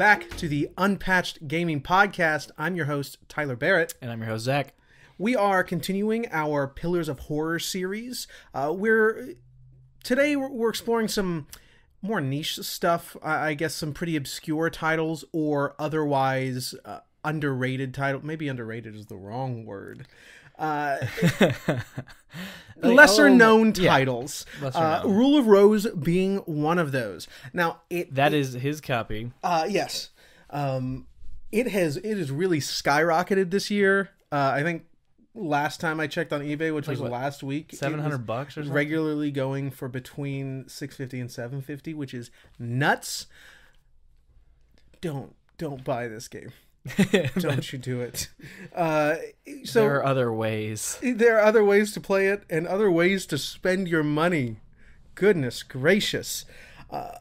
back to the Unpatched Gaming Podcast. I'm your host, Tyler Barrett. And I'm your host, Zack. We are continuing our Pillars of Horror series. Uh, we're today we're exploring some more niche stuff. I guess some pretty obscure titles or otherwise uh, underrated title. Maybe underrated is the wrong word. Uh, lesser oh, known yeah. titles. Lesser Uh, known. Rule of Rose being one of those. Now it That is his copy. uh, yes. Um, it has it has really skyrocketed this year. Uh, I think last time I checked on eBay, which was what, last week, it Seven hundred bucks or something. regularly going for between six fifty and seven fifty, which is nuts. Don't don't buy this game. Don't you do it. Uh, so there are other ways. there are other ways to play it and other ways to spend your money. Goodness gracious. Uh,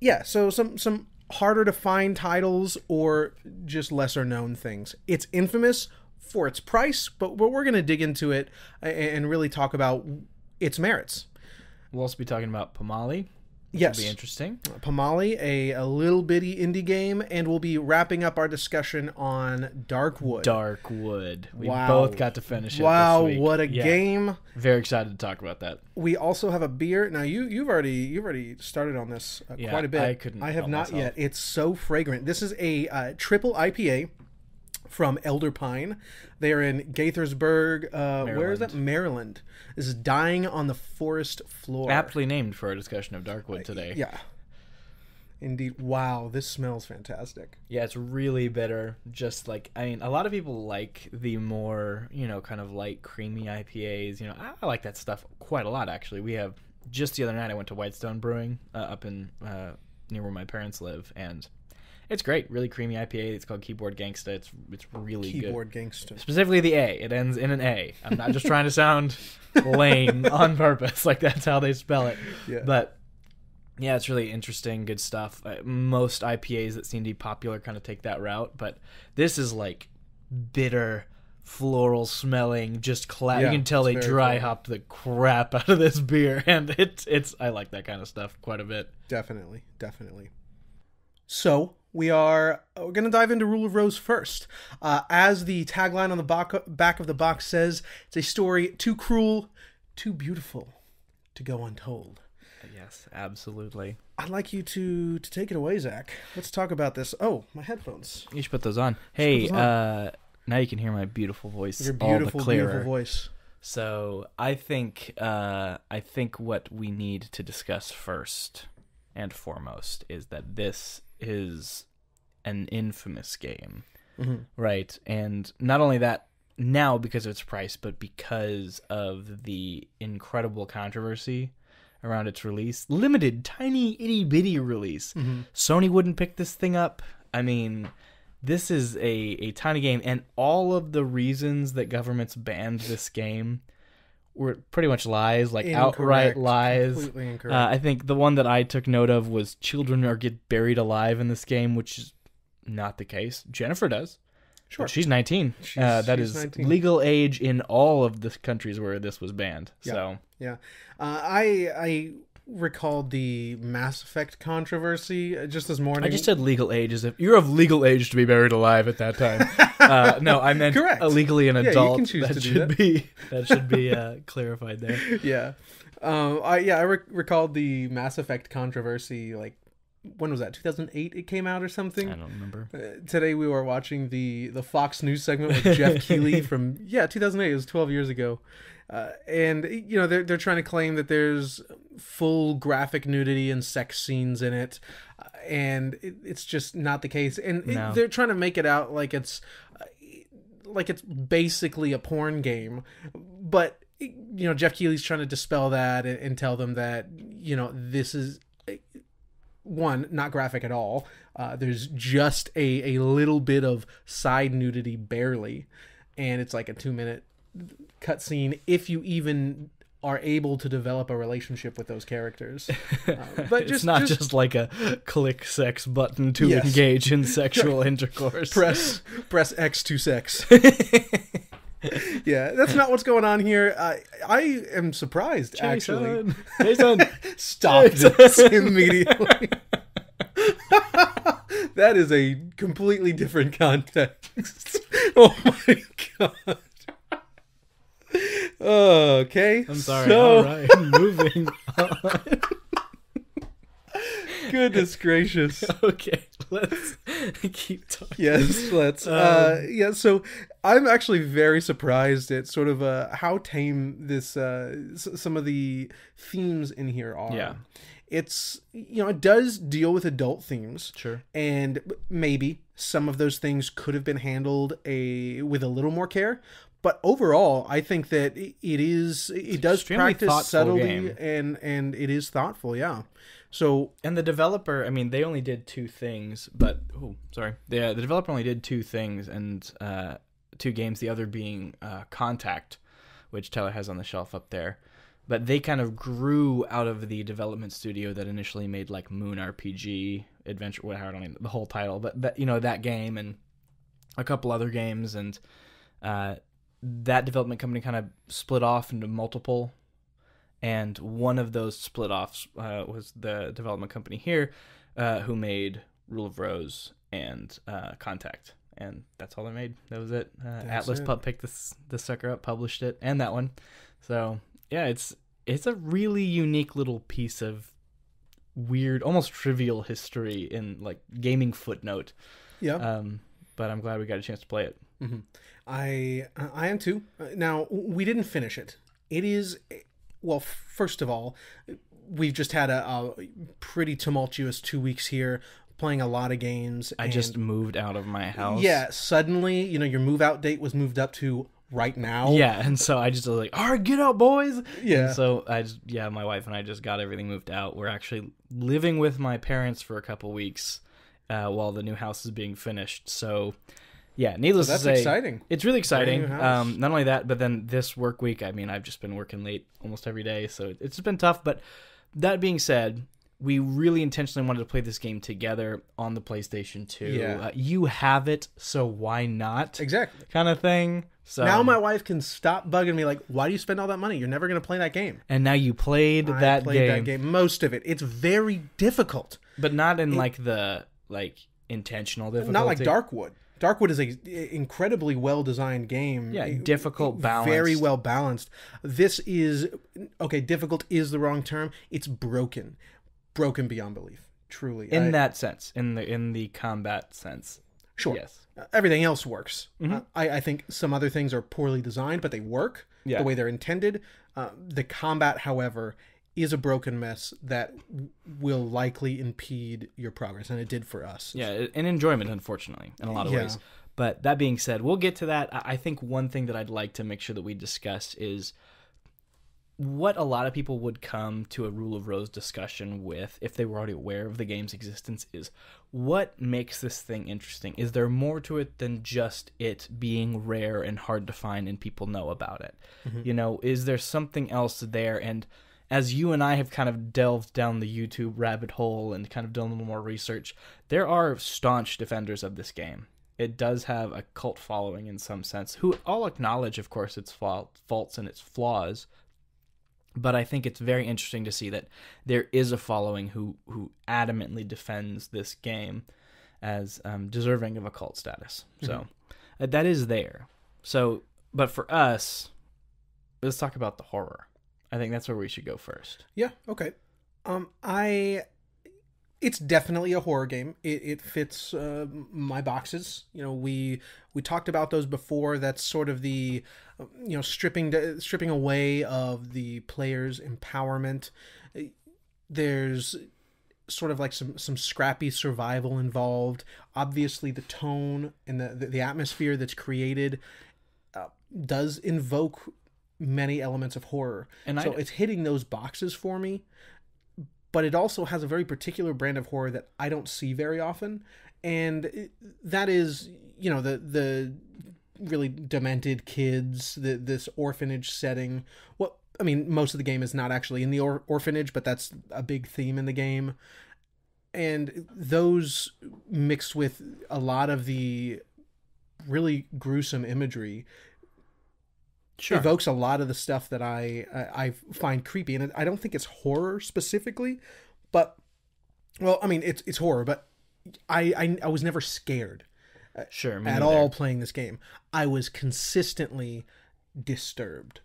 yeah, so some some harder to find titles or just lesser known things. It's infamous for its price, but, but we're going to dig into it a- and really talk about its merits. We'll also be talking about Pamali. Yes. Be interesting. Pamali, a, a little bitty indie game, and we'll be wrapping up our discussion on Darkwood. Darkwood. We Wow. both got to finish it. wow, this week. what a Yeah. game! Very excited to talk about that. we also have a beer now you you've already you've already started on this uh, Yeah, quite a bit I couldn't i have not myself. yet it's so fragrant this is a uh, triple ipa from elder pine they are in gaithersburg uh, where is that maryland this is dying on the forest floor Aptly named for our discussion of Darkwood today. yeah indeed wow this smells fantastic Yeah, it's really bitter. Just like I mean, a lot of people like the more you know, kind of light, creamy IPAs. You know, I, I like that stuff quite a lot. Actually, we have just the other night I went to Whitestone Brewing uh, up in uh, near where my parents live, and it's great. Really creamy IPA. It's called Keyboard Gangsta. It's it's really good. keyboard gangster Specifically the A. It ends in an A. I'm not just trying to sound lame on purpose. Like that's how they spell it. Yeah. But yeah, it's really interesting, good stuff. Uh, most IPAs that seem to be popular kind of take that route, but this is like bitter, floral smelling, just cla- Yeah, you can tell they dry floral. hopped the crap out of this beer, and it's it's I like that kind of stuff quite a bit. Definitely, definitely. So we are we're going to dive into Rule of Rose first. Uh, as the tagline on the back, back of the box says, it's a story too cruel, too beautiful to go untold. Yes, absolutely. I'd like you to to take it away, Zack. Let's talk about this. Oh, my headphones. You should put those on. Hey, those on. uh, now you can hear my beautiful voice Your beautiful, beautiful voice. So I think uh, I think what we need to discuss first and foremost is that this is an infamous game, Mhm. right? And not only that, now because of its price, but because of the incredible controversy around its release, limited, tiny, itty bitty release. Mm-hmm. Sony wouldn't pick this thing up. I mean, this is a, a tiny game, and all of the reasons that governments banned this game were pretty much lies, like outright lies. Completely incorrect. Uh, I think the one that I took note of was children are get buried alive in this game, which is not the case. Jennifer does. sure. But she's 19. She's- uh, that she's is 19. legal age in all of the countries where this was banned. Yeah. So Yeah, uh, I I recalled the Mass Effect controversy uh, just this morning. I just said legal age as if you're of legal age to be buried alive at that time. uh, no, I meant Correct. illegally an you adult. can choose that to do should that. be that should be uh, clarified there. yeah. Um, I yeah, I rec- recalled the Mass Effect controversy. Like, when was that? 2008. It came out or something. I don't remember. Uh, today we were watching the the Fox News segment with Geoff Keighley from yeah 2008. It was 12 years ago, uh, and you know they're they're trying to claim that there's full graphic nudity and sex scenes in it, uh, and it, it's just not the case. And it- they're trying to make it out like it's uh, like it's basically a porn game, but you know Geoff Keighley's trying to dispel that and, and tell them that you know this is one not graphic at all. Uh, there's just a, a little bit of side nudity barely. And it's like a two minute cutscene if you even are able to develop a relationship with those characters Uh, but it's not just, just, like a click sex button to Yes. engage in sexual intercourse. press press x to sex yeah that's not what's going on here i i am surprised actually Jason. Jason. stop this immediately that is a completely different context. oh my god. Okay. I'm sorry. So, All right, moving on. goodness gracious. okay, let's keep talking. Yes, let's. uh, yeah, so I'm actually very surprised at sort of uh, how tame this uh, s- some of the themes in here are. Yeah. It's you know it does deal with adult themes, Sure. and maybe some of those things could have been handled a with a little more care. But overall, I think that it is it does practice subtlety game. and and it is thoughtful. Yeah. So And the developer, I mean, they only did two things, but oh, sorry, the the developer only did two things and uh, two games. The other being uh, Contact, which Tyler has on the shelf up there. But they kind of grew out of the development studio that initially made like Moon RPG Adventure. What I don't even the whole title, but that you know that game and a couple other games, and uh, that development company kind of split off into multiple and one of those split offs uh, was the development company here uh, who made Rule of Rose and uh, Contact, and that's all they made. That was it. Uh, Atlus it. Pub picked this this sucker up, published it, and that one. So yeah, it's it's a really unique little piece of weird, almost trivial history in like gaming footnote. yeah. Um, but I'm glad we got a chance to play it. I I am too. Uh, Now we didn't finish it. It is well. First of all, we've just had a, a pretty tumultuous two weeks here, playing a lot of games. I just moved out of my house. yeah. Suddenly, you know, your move out date was moved up to right now. Yeah, and so I just was like, "All right, get out, boys!" Yeah. And so I just, yeah, my wife and I just got everything moved out. We're actually living with my parents for a couple weeks uh, while the new house is being finished. So, yeah, needless to say, exciting. it's really exciting. Um, not only that, but then this work week, I mean, I've just been working late almost every day, so it's been tough. But that being said, we really intentionally wanted to play this game together on the PlayStation 2. Yeah. Uh, you have it, so why not? Exactly. Kind of thing. So Now my wife can stop bugging me like, "Why do you spend all that money? You're never going to play that game." and now you played I that played game, that game, most of it. It's very difficult. but not in like the like intentional difficulty. Not like Darkwood. Darkwood is a incredibly well designed game. Yeah, difficult, very well balanced. This is okay. Difficult is the wrong term. It's broken, broken beyond belief. Truly, in I- that sense, in the in the combat sense. sure. Yes. Everything else works. Uh, I, I think some other things are poorly designed, but they work Yeah. the way they're intended. Uh, the combat, however, is a broken mess that will likely impede your progress, and it did for us. Yeah, an enjoyment, unfortunately, in a lot of Yeah. ways. But that being said, we'll get to that. I I think one thing that I'd like to make sure that we discuss is what a lot of people would come to a Rule of Rose discussion with, if they were already aware of the game's existence, is what makes this thing interesting? Is there more to it than just it being rare and hard to find and people know about it? Mm-hmm. You know, is there something else there? And as you and I have kind of delved down the YouTube rabbit hole and kind of done a little more research, there are staunch defenders of this game. It does have a cult following in some sense, who all acknowledge, of course, its fa- faults and its flaws. But I think it's very interesting to see that there is a following who who adamantly defends this game as um, deserving of a cult status. So uh, that is there. So, but for us, let's talk about the horror. I think that's where we should go first. Yeah. Okay. Um, I. It's definitely a horror game. It, it fits uh, my boxes. You know, we we talked about those before. That's sort of the, uh, you know, stripping stripping away of the player's empowerment. There's sort of like some some scrappy survival involved. Obviously, the tone and the the, the atmosphere that's created uh, does invoke many elements of horror. And so I- it's hitting those boxes for me. But it also has a very particular brand of horror that I don't see very often, and it- that is, you know, the the really demented kids, the, this orphanage setting. What I mean, most of the game is not actually in the or- orphanage, but that's a big theme in the game. And those mixed with a lot of the really gruesome imagery evokes a lot of the stuff that I I find creepy, and I don't think it's horror specifically, but well, I mean it's it's horror, but I, I I was never scared Sure, me at neither. all playing this game. I was consistently disturbed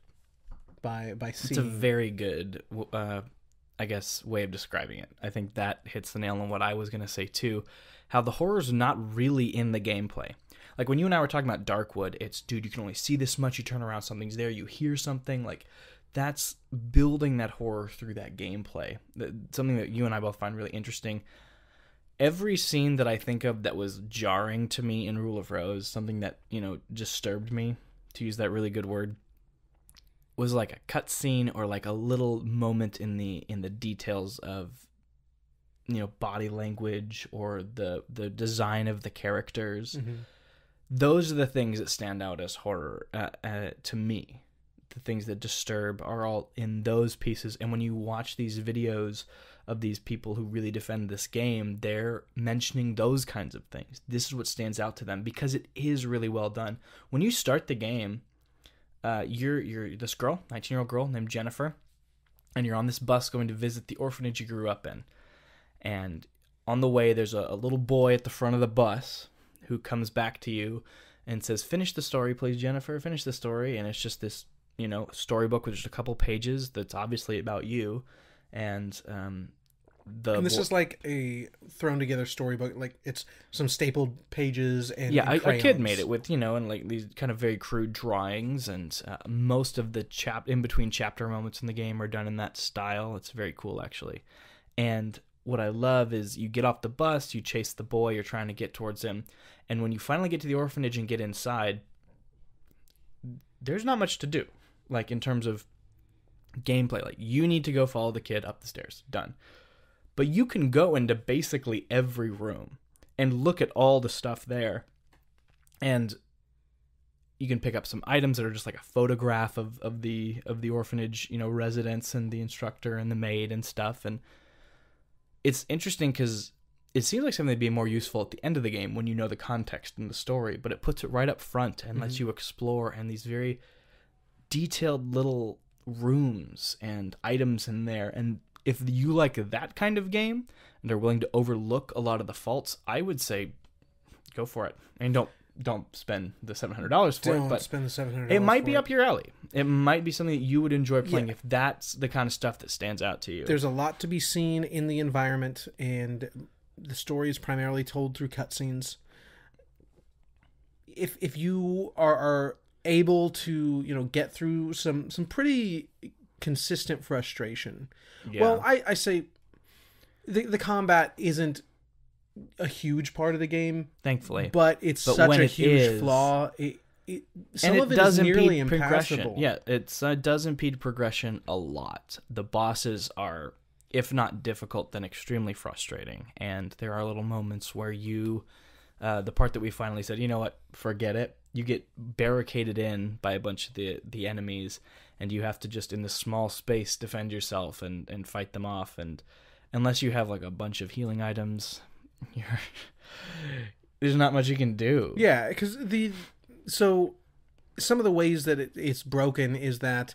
by by seeing. It's a very good, uh, I guess, way of describing it. I think that hits the nail on what I was going to say too. How the horror's not really in the gameplay. Like when you and I were talking about Darkwood, it's dude, you can only see this much. You turn around, something's there. You hear something. Like that's building that horror through that gameplay. Something that you and I both find really interesting. Every scene that I think of that was jarring to me in Rule of Rose, something that you know disturbed me, to use that really good word, was like a cutscene or like a little moment in the in the details of you know body language or the the design of the characters Mhm. Those are the things that stand out as horror uh, uh, to me. The things that disturb are all in those pieces and when you watch these videos of these people who really defend this game they're mentioning those kinds of things. This is what stands out to them because it is really well done. When you start the game uh, you're you're this girl 19 year old girl named jennifer and you're on this bus going to visit the orphanage you grew up in. And on the way there's a, a little boy at the front of the bus who comes back to you and says finish the story please jennifer finish the story and it's just this you know storybook with just a couple pages that's obviously about you and um the and this bo- is like a thrown together storybook. Like it's some stapled pages and yeah, and a, a kid made it with you know, and like these kind of very crude drawings, and uh, most of the chap in between chapter moments in the game are done in that style. It's very cool actually, and what I love is you get off the bus, you chase the boy, you're trying to get towards him, and when you finally get to the orphanage and get inside, there's not much to do, like in terms of gameplay. Like you need to go follow the kid up the stairs, done. But you can go into basically every room and look at all the stuff there and you can pick up some items that are just like a photograph of, of the of the orphanage you know residents and the instructor and the maid and stuff and it's interesting because it seems like something that'd be more useful at the end of the game when you know the context and the story but it puts it right up front and lets Mhm. you explore and these very detailed little rooms and items in there and if you like that kind of game and are willing to overlook a lot of the faults i would say go for it and don't don't spend the $700 for Don't it but spend the seven hundred. it might be up your alley it might be something that you would enjoy playing Yeah. if that's the kind of stuff that stands out to you There's a lot to be seen in the environment, and the story is primarily told through cutscenes. If if you are, are able to you know get through some some pretty consistent frustration, yeah. well, I I say the the combat isn't a huge part of the game, thankfully but it's But such a it huge is- flaw. It, it, some and of it it is does nearly impede progression. Yeah, it's uh, does impede progression a lot. The bosses are, if not difficult, then extremely frustrating. And there are little moments where you, uh, the part that we finally said, you know what, forget it. You get barricaded in by a bunch of the the enemies, and you have to just in this small space defend yourself and and fight them off. And unless you have like a bunch of healing items, there's not much you can do. Yeah, because the so some of the ways that it, it's broken is that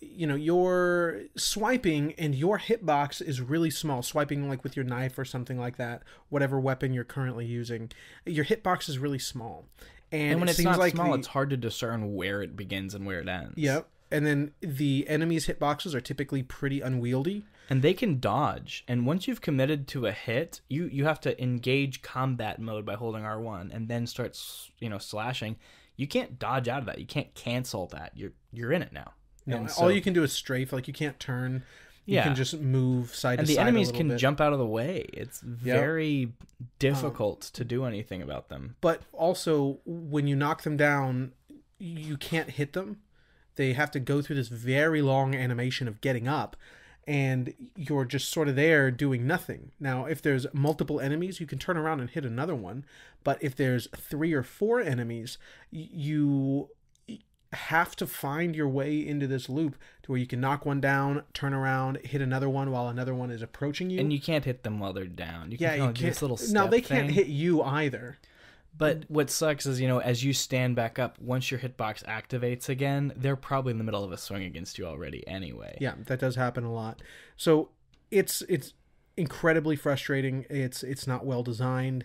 you know you're swiping and your hitbox is really small swiping like with your knife or something like that whatever weapon you're currently using your hitbox is really small and, And when it it's not like small, the- it's hard to discern where it begins and where it ends. yep and then the enemies hitboxes are typically pretty unwieldy And they can dodge. And once you've committed to a hit, you you have to engage combat mode by holding R1 and then start you know slashing. You can't dodge out of that. You can't cancel that. You're you're in it now. No, And all you can do is strafe like you can't turn you Yeah. can just move side and to the side a enemies little can bit. jump out of the way. It's very difficult um, to do anything about them. but also when you knock them down you can't hit them they have to go through this very long animation of getting up and you're just sort of there doing nothing. Now if there's multiple enemies you can turn around and hit another one but if there's three or four enemies you have to find your way into this loop to where you can knock one down turn around hit another one while another one is approaching you. And you can't hit them while they're down. You yeah you can't this little no step they can't hit you either But what sucks is, you know, as you stand back up, once your hitbox activates again, they're probably in the middle of a swing against you already anyway. Yeah, that does happen a lot. So it's it's incredibly frustrating. It's it's not well designed.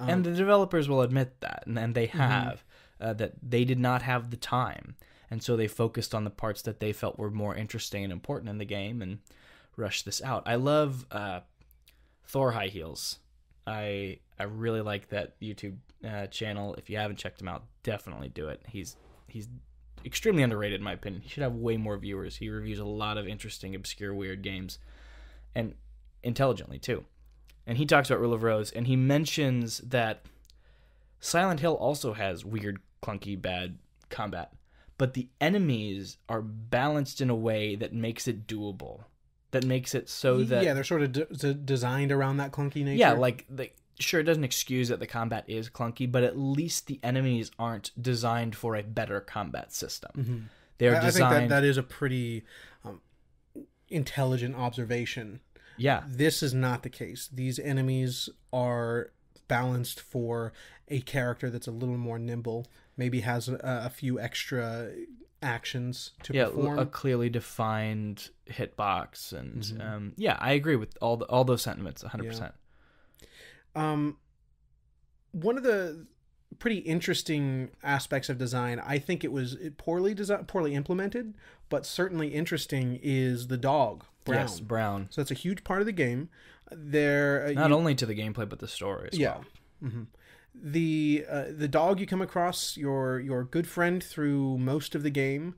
and the developers will admit that, and, and they have uh, that they did not have the time, and so they focused on the parts that they felt were more interesting and important in the game, and rushed this out. I love uh, Thor Highheels. I I really like that YouTube uh, channel. If you haven't checked him out, definitely do it. He's he's extremely underrated in my opinion. He should have way more viewers. He reviews a lot of interesting, obscure, weird games, and intelligently too. And he talks about Rule of Rose, and he mentions that Silent Hill also has weird, clunky, bad combat, but the enemies are balanced in a way that makes it doable. That makes it so that yeah, they're sort of d- d- designed around that clunky nature. yeah, like the sure it doesn't excuse that the combat is clunky, but at least the enemies aren't designed for a better combat system. They're I, I think that that is a pretty um, intelligent observation. yeah, This is not the case. These enemies are balanced for a character that's a little more nimble, maybe has a, a few extra actions to yeah, perform. a clearly defined hitbox, and Mm-hmm. um, yeah, I agree with all the, all those sentiments, hundred percent. Um, one of the pretty interesting aspects of design, I think it was poorly designed, poorly implemented, but certainly interesting, is the dog Brown. Yes, Brown. So that's a huge part of the game. There, uh, Not you- only to the gameplay, but the story as yeah. well. hmm The uh, the dog you come across, your your good friend through most of the game,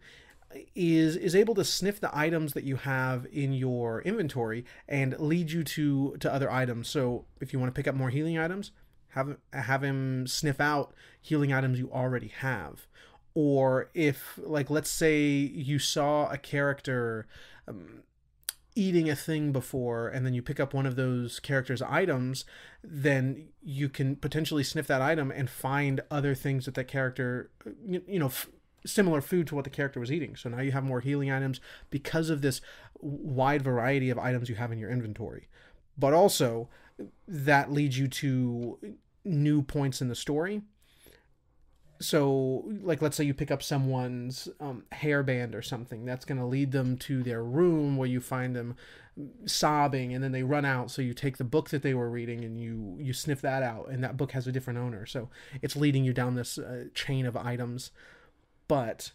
is is able to sniff the items that you have in your inventory and lead you to to other items. So if you want to pick up more healing items, have have him sniff out healing items you already have. Or if like let's say you saw a character um, eating a thing before and then you pick up one of those characters items then you can potentially sniff that item and find other things that that character you, you know f- similar food to what the character was eating. So now you have more healing items because of this wide variety of items you have in your inventory. But also that leads you to new points in the story. So like let's say you pick up someone's um, hairband or something that's going to lead them to their room where you find them sobbing and then they run out so you take the book that they were reading and you you sniff that out and that book has a different owner. So it's leading you down this uh, chain of items but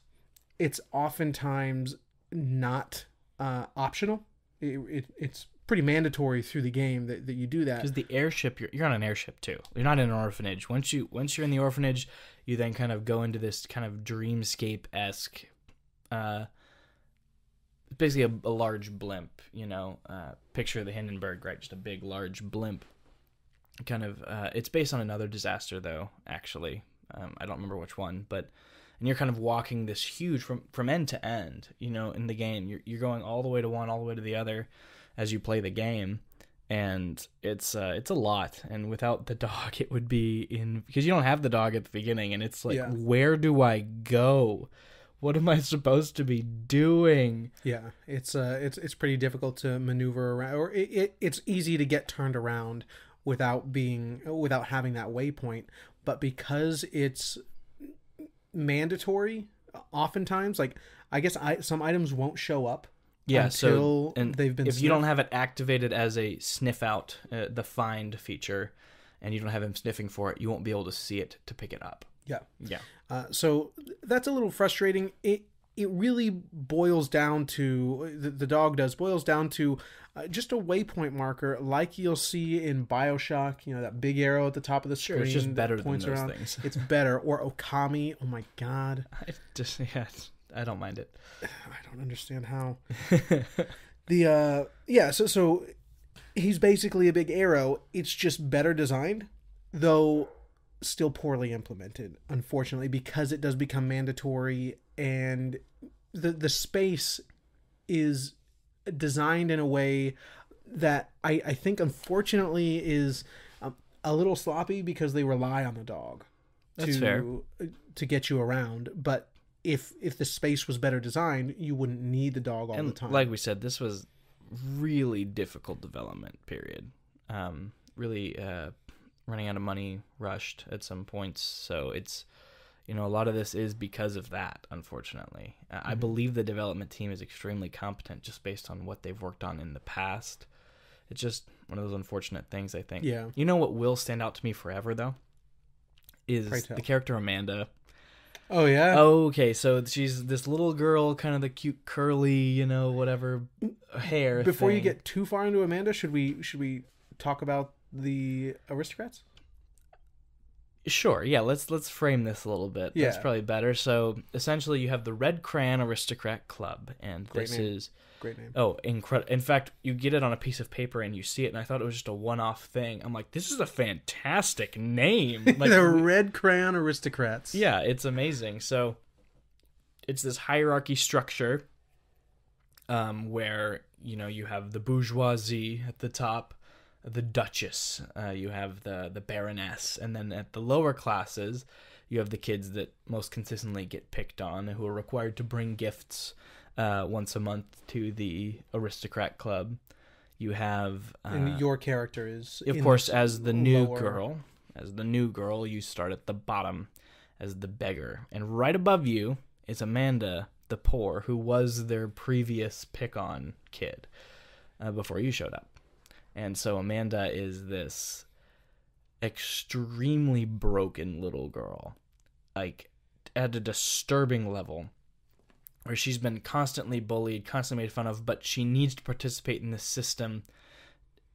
it's oftentimes not uh, optional it, it, it's pretty mandatory through the game that, that you do that Because the airship, you're, you're on an airship too. You're not in an orphanage. Once you once you're in the orphanage, you then kind of go into this kind of dreamscape esque, uh, basically a, a large blimp. You know, uh, picture of the Hindenburg, right? Just a big, large blimp. Kind of. Uh, it's based on another disaster, though. Actually, um, I don't remember which one, but and you're kind of walking this huge from from end to end. You know, in the game, you're you're going all the way to one, all the way to the other, as you play the game and it's uh, it's a lot and without the dog it would be in because you don't have the dog at the beginning and it's like Yeah. where do i go what am i supposed to be doing Yeah, it's uh, it's it's pretty difficult to maneuver around, or it, it it's easy to get turned around without being without having that waypoint. But because it's mandatory, oftentimes, like I guess I some items won't show up. yeah until so and they've been. if you don't have it activated as a sniff out uh, the find feature and you don't have him sniffing for it you won't be able to see it to pick it up yeah, yeah Uh, so that's a little frustrating. It it really boils down to the, the dog does boils down to uh, just a waypoint marker, like you'll see in Bioshock. You know that big arrow at the top of the screen. it's just better than those around. things. It's better. Or Okami. Oh my god, I just yeah i don't mind it I don't understand how. the uh yeah so so he's basically a big arrow. It's just better designed, though still poorly implemented unfortunately because it does become mandatory and the the space is designed in a way that I, I think unfortunately is um, a little sloppy because they rely on the dog That's to fair. to get you around but if if the space was better designed you wouldn't need the dog all and the time like we said, this was really difficult development period. Um, really uh, running out of money, rushed at some points. So it's you know a lot of this is because of that. Unfortunately, Uh, I believe the development team is extremely competent just based on what they've worked on in the past. It's just one of those unfortunate things. I think. Yeah. You know what will stand out to me forever though, is the character Amanda. Oh yeah. Okay, so she's this little girl, kind of the cute curly, you know, whatever hair. Before you get too far into Amanda, should we should we talk about the aristocrats? Sure, yeah, let's let's frame this a little bit. Yeah. That's probably better. So essentially you have the Red Crayon Aristocrat Club, and Great this name. is Great name. oh incredible. In fact, you get it on a piece of paper and you see it, and I thought it was just a one-off thing. I'm like, this is a fantastic name. Like, the Red Crayon Aristocrats. yeah, it's amazing. So it's this hierarchy structure um, where you know you have the bourgeoisie at the top, the duchess, uh, you have the the baroness, and then at the lower classes you have the kids that most consistently get picked on, who are required to bring gifts uh, once a month to the aristocrat club. You have uh, And your character is of course as the new lower- girl as the new girl you start at the bottom as the beggar. And right above you is amanda the poor who was their previous pick on kid uh, before you showed up and so amanda is this extremely broken little girl like at a disturbing level where she's been constantly bullied constantly made fun of but she needs to participate in this system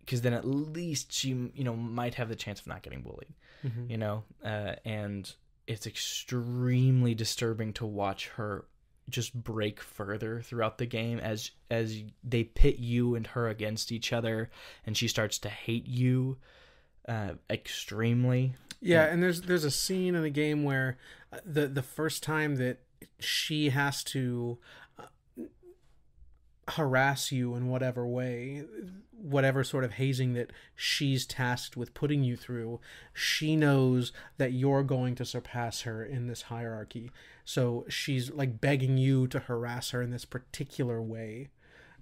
because then at least she you know might have the chance of not getting bullied Mhm. you know uh, and it's extremely disturbing to watch her just break further throughout the game as as they pit you and her against each other and she starts to hate you uh, extremely Yeah, and there's there's a scene in the game where uh, the the first time that she has to uh, harass you in whatever way, whatever sort of hazing that she's tasked with putting you through, she knows that you're going to surpass her in this hierarchy. So she's like begging you to harass her in this particular way.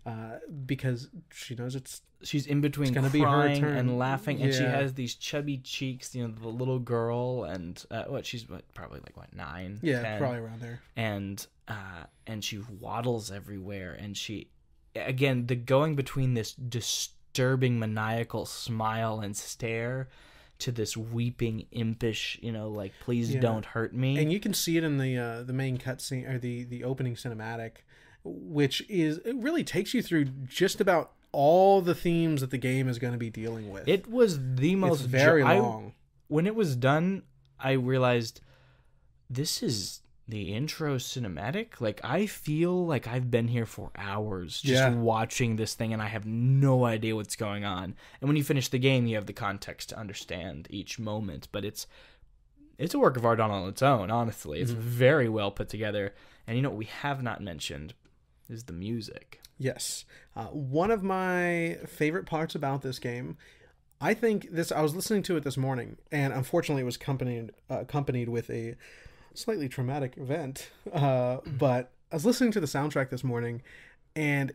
Uh, because she knows it's she's in between gonna be her crying turn. and laughing and she has these chubby cheeks you know the little girl and uh, what she's what, probably like what nine yeah 10? probably around there. and uh and she waddles everywhere and she again the going between this disturbing maniacal smile and stare to this weeping impish you know like please Yeah. don't hurt me and you can see it in the uh, the main cutscene or the the opening cinematic, which is it really takes you through just about all the themes that the game is going to be dealing with. it was the it's most very jo- I- long. when it was done, I realized this is the intro cinematic. Like I feel like I've been here for hours just Yeah. watching this thing and I have no idea what's going on. And when you finish the game, you have the context to understand each moment, but it's it's a work of art on its own, honestly. It's very well put together. And you know what we have not mentioned is the music. Yes, uh, one of my favorite parts about this game. I think this. I was listening to it this morning, and unfortunately, it was accompanied uh, accompanied with a slightly traumatic event. Uh, but I was listening to the soundtrack this morning, and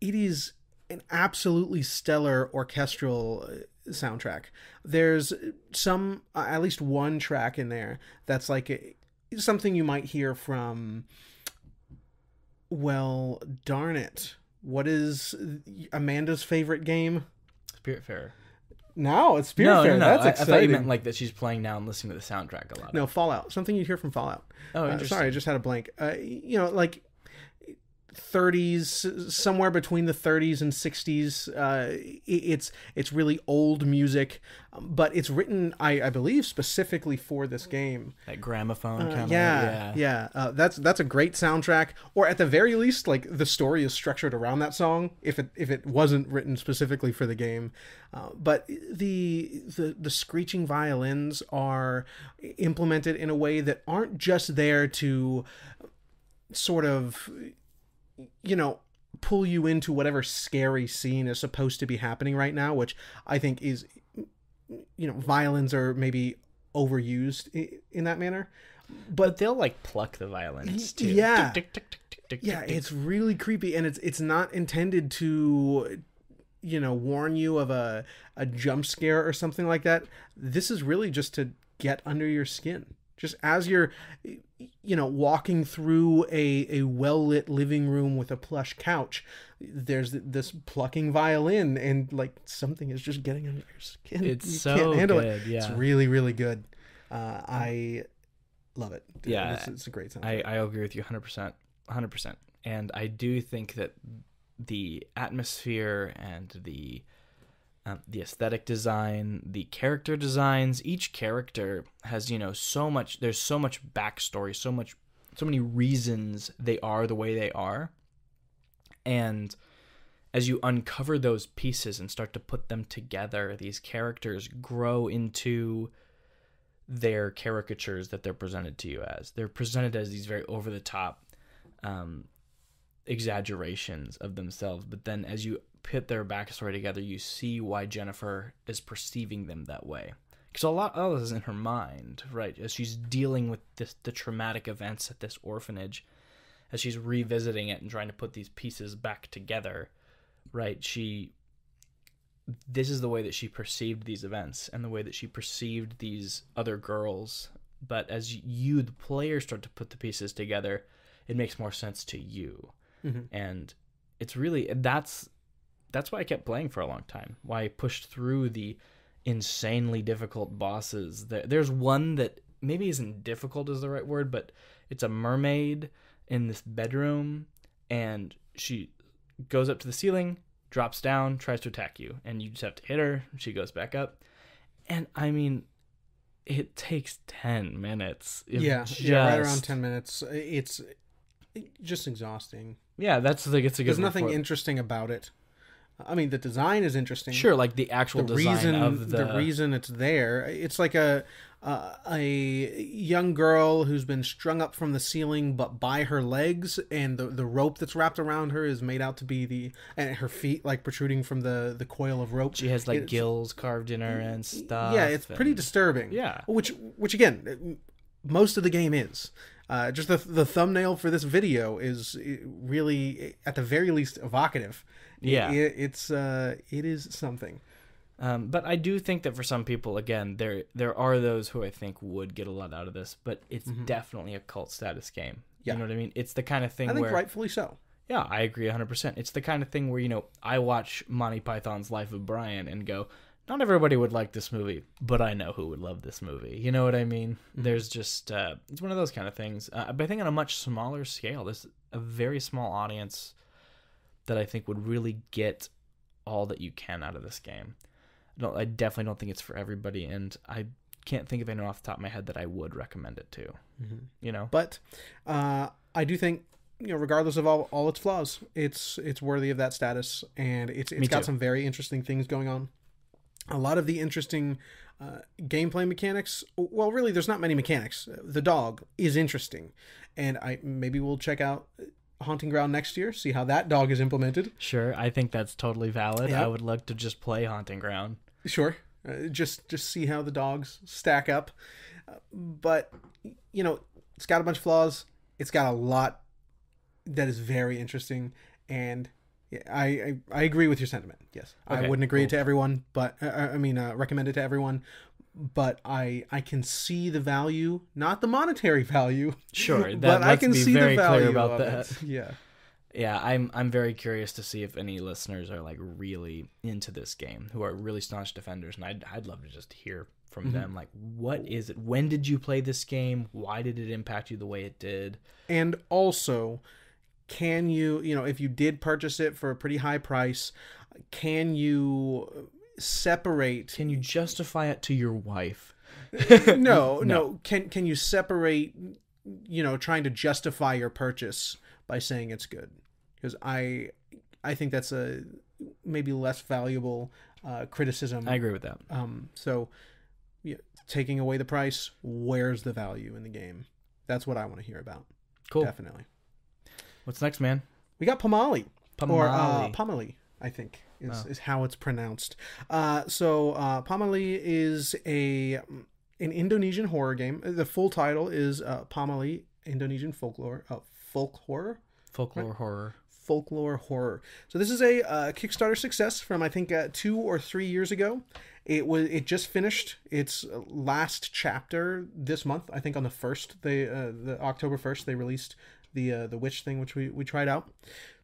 it is an absolutely stellar orchestral uh, soundtrack. There's some, uh, at least one track in there that's like a, something you might hear from. Well, darn it! What is Amanda's favorite game? Spiritfarer. No, it's No, Spiritfarer. no, no. That's I, I thought you meant like that she's playing now and listening to the soundtrack a lot. no, Fallout. Something you'd hear from Fallout. Oh, Uh, interesting. sorry, I just had a blank. Uh, you know, like 30s, somewhere between the 30s and 60s. Uh, it's it's really old music, but it's written, I, I believe, specifically for this game. that gramophone Uh, kind of yeah, yeah. Uh, that's that's a great soundtrack. Or at the very least, like the story is structured around that song. If it if it wasn't written specifically for the game, uh, but the the the screeching violins are implemented in a way that aren't just there to sort of you know pull you into whatever scary scene is supposed to be happening right now which i think is you know violins are maybe overused in that manner but they'll like pluck the violins too. yeah. Tick, tick, tick, tick, tick, yeah it's really creepy and it's it's not intended to you know warn you of a a jump scare or something like that this is really just to get under your skin just as you're you know walking through a, a well-lit living room with a plush couch there's this plucking violin and like something is just getting under your skin. It's You so can't handle good, it it's really really good. Uh, i love it. Yeah, it's, it's a great sound. I, I agree with you 100%. 100%. And I do think that the atmosphere and the um, the aesthetic design, the character designs, each character has, you know, so much there's so much backstory, so much so many reasons they are the way they are. And as you uncover those pieces and start to put them together, these characters grow into their caricatures that they're presented to you as. They're presented as these very over the top um, exaggerations of themselves, but then as you put their backstory together, you see why Jennifer is perceiving them that way. Because a lot of this is in her mind, right? As she's dealing with this, the traumatic events at this orphanage, as she's revisiting it and trying to put these pieces back together, right? She this is the way that she perceived these events and the way that she perceived these other girls. But as you, the player, start to put the pieces together, it makes more sense to you. Mhm. And it's really that's that's why I kept playing for a long time. Why I pushed through the insanely difficult bosses. There's one that maybe isn't difficult is the right word, but it's a mermaid in this bedroom, and she goes up to the ceiling, drops down, tries to attack you, and you just have to hit her. She goes back up, and I mean, it takes ten minutes. It yeah yeah right around 10 minutes it's just exhausting Yeah, that's like it's a good. there's nothing report. interesting about it i mean the design is interesting Sure, like the actual the design reason of the, the reason it's there it's like a uh, a young girl who's been strung up from the ceiling but by her legs and the the rope that's wrapped around her is made out to be the and her feet like protruding from the the coil of rope she has like It's- gills carved in her and stuff. yeah it's pretty disturbing Yeah. which which again most of the game is uh, just the the thumbnail for this video is uh, really at the very least evocative Yeah. it, it's uh it is something Um, but I do think that for some people, again, there there are those who I think would get a lot out of this, but it's definitely a cult status game. Mm-hmm. Yeah. You know what I mean? It's the kind of thing i think where rightfully so Yeah, I agree 100%. It's the kind of thing where, you know, I watch Monty Python's Life of Brian and go, not everybody would like this movie, but I know who would love this movie. You know what I mean? Mm-hmm. There's just, uh, it's one of those kind of things. Uh, but I think on a much smaller scale, there's a very small audience that I think would really get all that you can out of this game. I, don't, I definitely don't think it's for everybody, and I can't think of anyone off the top of my head that I would recommend it to. You know? but uh, I do think you know, regardless of all, all its flaws, it's it's worthy of that status, and it's it's Me got too. some very interesting things going on. A lot of the interesting uh, gameplay mechanics. Well, really, there's not many mechanics. The dog is interesting, and I maybe we'll check out Haunting Ground next year, see how that dog is implemented. Sure, I think that's totally valid. I would love to just play Haunting Ground. Sure. Uh, just just see how the dogs stack up. Uh, but you know, it's got a bunch of flaws. It's got a lot that is very interesting and I, I I agree with your sentiment. Yes. I wouldn't agree cool. to everyone, but uh, I mean uh, recommend it to everyone, but I I can see the value, not the monetary value. Sure, that, but I can be see very the value clear about that. it. Yeah. Yeah, I'm I'm very curious to see if any listeners are like really into this game, who are really staunch defenders, and I'd I'd love to just hear from Mm-hmm. them. Like, what is it? When did you play this game? Why did it impact you the way it did? And also, can you, you know, if you did purchase it for a pretty high price, can you separate Can you justify it to your wife? no, no. Can can you separate you know, trying to justify your purchase by saying it's good? Because I I think that's a maybe less valuable uh, criticism. I agree with that. Um so yeah, taking away the price, where's the value in the game? That's what I want to hear about. Cool. Definitely. What's next, man? We got Pamali. Pamali. Or uh. Pamali, I think is, Oh. is how it's pronounced. Uh, so uh, Pamali is a an Indonesian horror game. The full title is uh, Pamali Indonesian folklore uh, folk horror. Folklore horror. Folklore horror. So this is a uh, Kickstarter success from I think uh, two or three years ago. It was it just finished its last chapter this month. I think on the first, they uh, the October first they released the uh, the witch thing, which we we tried out.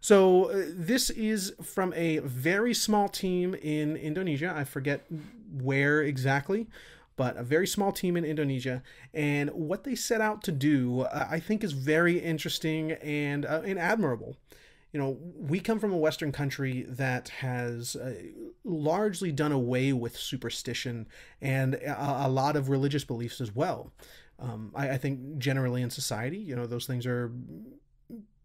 So uh, this is from a very small team in Indonesia. I forget where exactly. But a very small team in Indonesia, and what they set out to do, uh, I think, is very interesting and uh, and admirable you know, we come from a Western country that has uh, largely done away with superstition and a, a lot of religious beliefs as well. Um, I, I, think generally in society, you know, those things are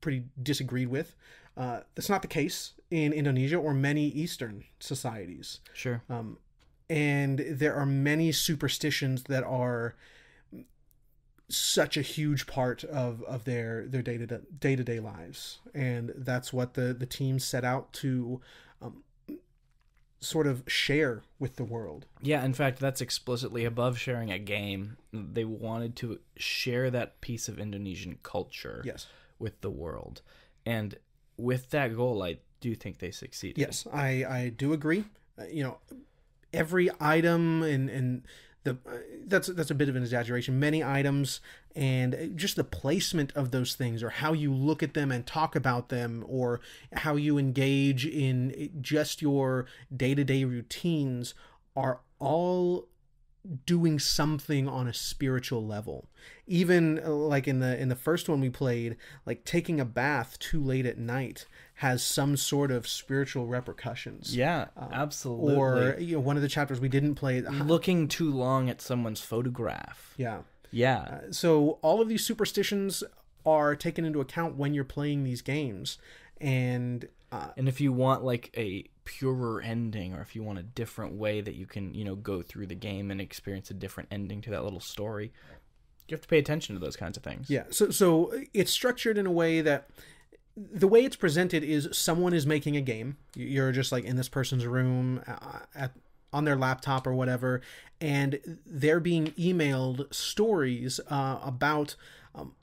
pretty disagreed with. Uh, that's not the case in Indonesia or many Eastern societies. Sure. Um, and there are many superstitions that are such a huge part of, of their their day to day to day lives, and that's what the the team set out to um, sort of share with the world. Yeah, in fact, that's explicitly above sharing a game. They wanted to share that piece of Indonesian culture yes. with the world, and with that goal, I do think they succeeded. Yes, I I do agree. Uh, you know, every item and and the that's that's a bit of an exaggeration. Many items and just the placement of those things, or how you look at them and talk about them, or how you engage in just your day to day routines, are all doing something on a spiritual level even uh, like in the in the first one we played like taking a bath too late at night has some sort of spiritual repercussions. Yeah uh, absolutely. or you know one of the chapters we didn't play looking too long at someone's photograph. Yeah. Yeah. Uh, so all of these superstitions are taken into account when you're playing these games. And uh, and if you want like a purer ending or if you want a different way that you can you know go through the game and experience a different ending to that little story you have to pay attention to those kinds of things. Yeah. So so it's structured in a way that the way it's presented is someone is making a game you're just like in this person's room uh, at on their laptop or whatever and they're being emailed stories uh, about um,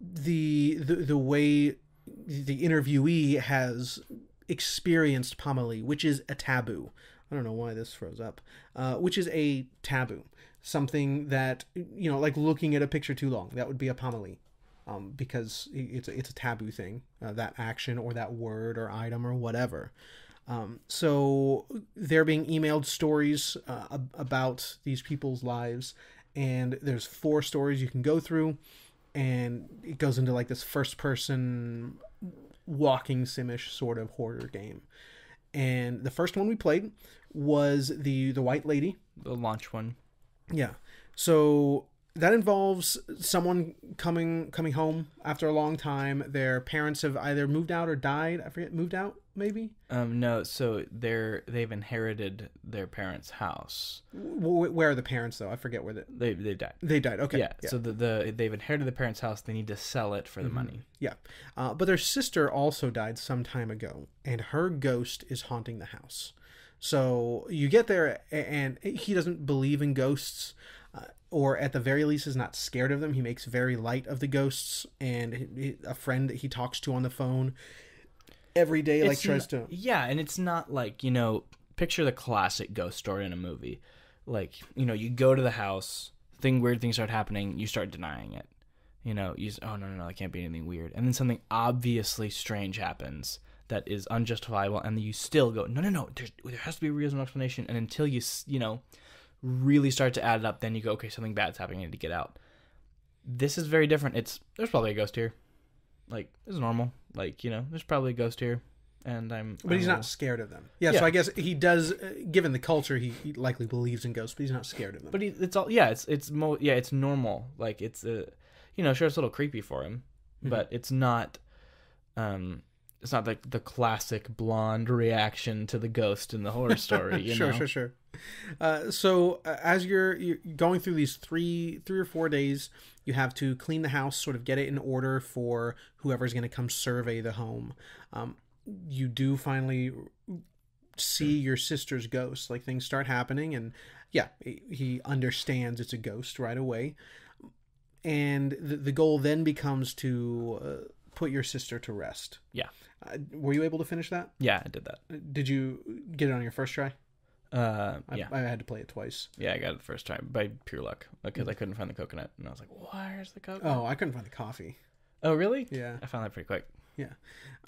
the, the the way the interviewee has experienced pamali, which is a taboo. I don't know why this froze up. Uh, which is a taboo, something that you know, like looking at a picture too long. That would be a pamali, um, because it's a, it's a taboo thing. Uh, that action or that word or item or whatever. Um, so they're being emailed stories uh, about these people's lives, and there's four stories you can go through, and it goes into like this first person walking simish sort of horror game. And the first one we played was the the White Lady, the launch one. Yeah. So that involves someone coming coming home after a long time. Their parents have either moved out or died. I forget, moved out maybe. Um, no. So they're they've inherited their parents' house. W- where are the parents though? I forget where the they they died. They died. Okay. Yeah. yeah. So the, the they've inherited the parents' house. They need to sell it for the mm-hmm. money. Yeah. Uh, but their sister also died some time ago, and her ghost is haunting the house. So you get there, and he doesn't believe in ghosts or at the very least is not scared of them. He makes very light of the ghosts, and a friend that he talks to on the phone every day, like tries to. Yeah, and it's not like you know, picture the classic ghost story in a movie. Like you know, you go to the house, thing weird things start happening, you start denying it. You know, you oh no no no, it can't be anything weird, and then something obviously strange happens that is unjustifiable, and you still go, no no no, there has to be a reasonable explanation, and until you you know really start to add it up, then you go, okay, something bad's happening. I need to get out. This is very different. It's there's probably a ghost here. Like it's normal. Like you know, there's probably a ghost here, and I'm. But I'm he's not scared of them. Yeah, yeah, So I guess he does. Uh, given the culture, he, he, likely believes in ghosts, but he's not scared of them. But he, it's all yeah. It's it's mo yeah. It's normal. Like it's a, you know, sure it's a little creepy for him, mm-hmm. but it's not. Um, it's not like the classic blonde reaction to the ghost in the horror story. You sure, know? sure, sure. Uh, so uh, as you're, you're going through these three three or four days, you have to clean the house, sort of get it in order for whoever's going to come survey the home. Um, you do finally see your sister's ghost. Like things start happening, and yeah, he understands it's a ghost right away. And the, the goal then becomes to uh, put your sister to rest. Yeah. Uh, were you able to finish that? Yeah, I did that. Did you get it on your first try? Uh, I, yeah, I had to play it twice. yeah, I got it the first time by pure luck because I couldn't find the coconut, and I was like, "Where's the coconut?" Oh, I couldn't find the coffee. Oh, really? Yeah. I found that pretty quick. Yeah.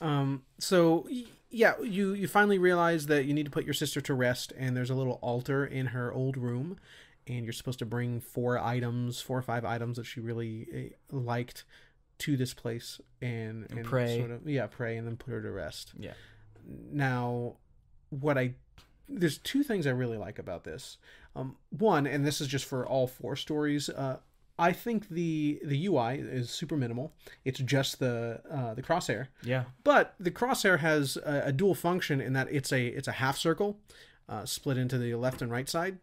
Um, so yeah, you you finally realize that you need to put your sister to rest, and there's a little altar in her old room, and you're supposed to bring four items, four or five items that she really uh, liked to this place, and, and pray. Sort of, yeah, pray, and then put her to rest. Yeah. Now, what I there's two things I really like about this. Um, one, and this is just for all four stories. Uh, I think the the UI is super minimal. It's just the uh, the crosshair. Yeah. But the crosshair has a, a dual function in that it's a it's a half circle, uh, split into the left and right side,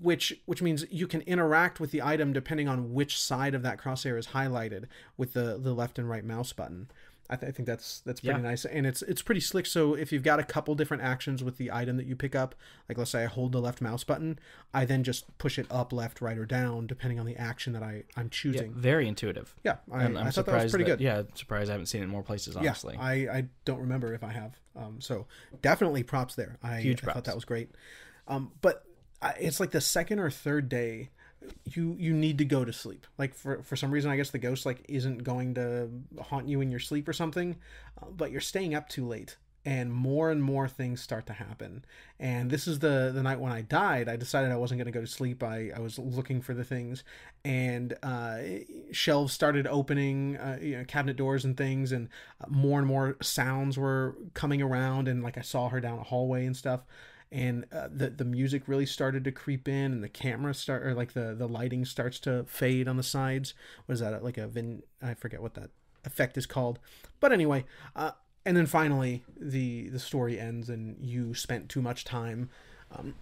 which which means you can interact with the item depending on which side of that crosshair is highlighted with the the left and right mouse button. I, th- I think that's that's pretty Yeah. nice, and it's it's pretty slick. So if you've got a couple different actions with the item that you pick up, like let's say I hold the left mouse button, I then just push it up, left, right, or down depending on the action that I I'm Yeah, choosing. very intuitive. Yeah, I, I'm I thought that surprised was pretty good. Yeah, surprised I haven't seen it in more places. Honestly. Yeah, I, I don't remember if I have. Um, so definitely props there. I, Huge I thought that was great. Um, but it's like the second or third day, you you need to go to sleep. Like for for some reason, I guess the ghost like isn't going to haunt you in your sleep or something, uh, but you're staying up too late. And more and more things start to happen. And this is the the night when I died. I decided I wasn't going to go to sleep. I, I was looking for the things, and uh, shelves started opening, uh, you know, cabinet doors and things, and uh, more and more sounds were coming around. And like I saw her down a hallway and stuff, and uh, the the music really started to creep in, and the camera start or like the the lighting starts to fade on the sides. What is that? Like a vin? I forget what that effect is called. But anyway, uh, and then finally the the story ends, and you spent too much time um,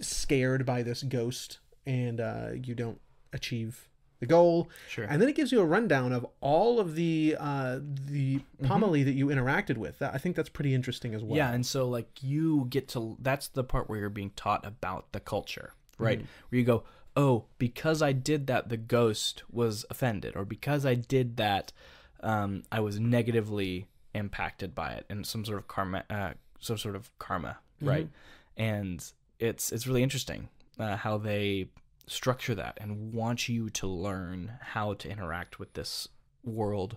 scared by this ghost, and uh, you don't achieve the goal. Sure. And then it gives you a rundown of all of the uh, the pamali that you interacted with. I think that's pretty interesting as well. Yeah, and so like you get to that's the part where you're being taught about the culture, right? Where you go, "Oh, because I did that the ghost was offended or because I did that um I was negatively impacted by it and some sort of karma uh some sort of karma, right? And it's it's really interesting uh, how they structure that and want you to learn how to interact with this world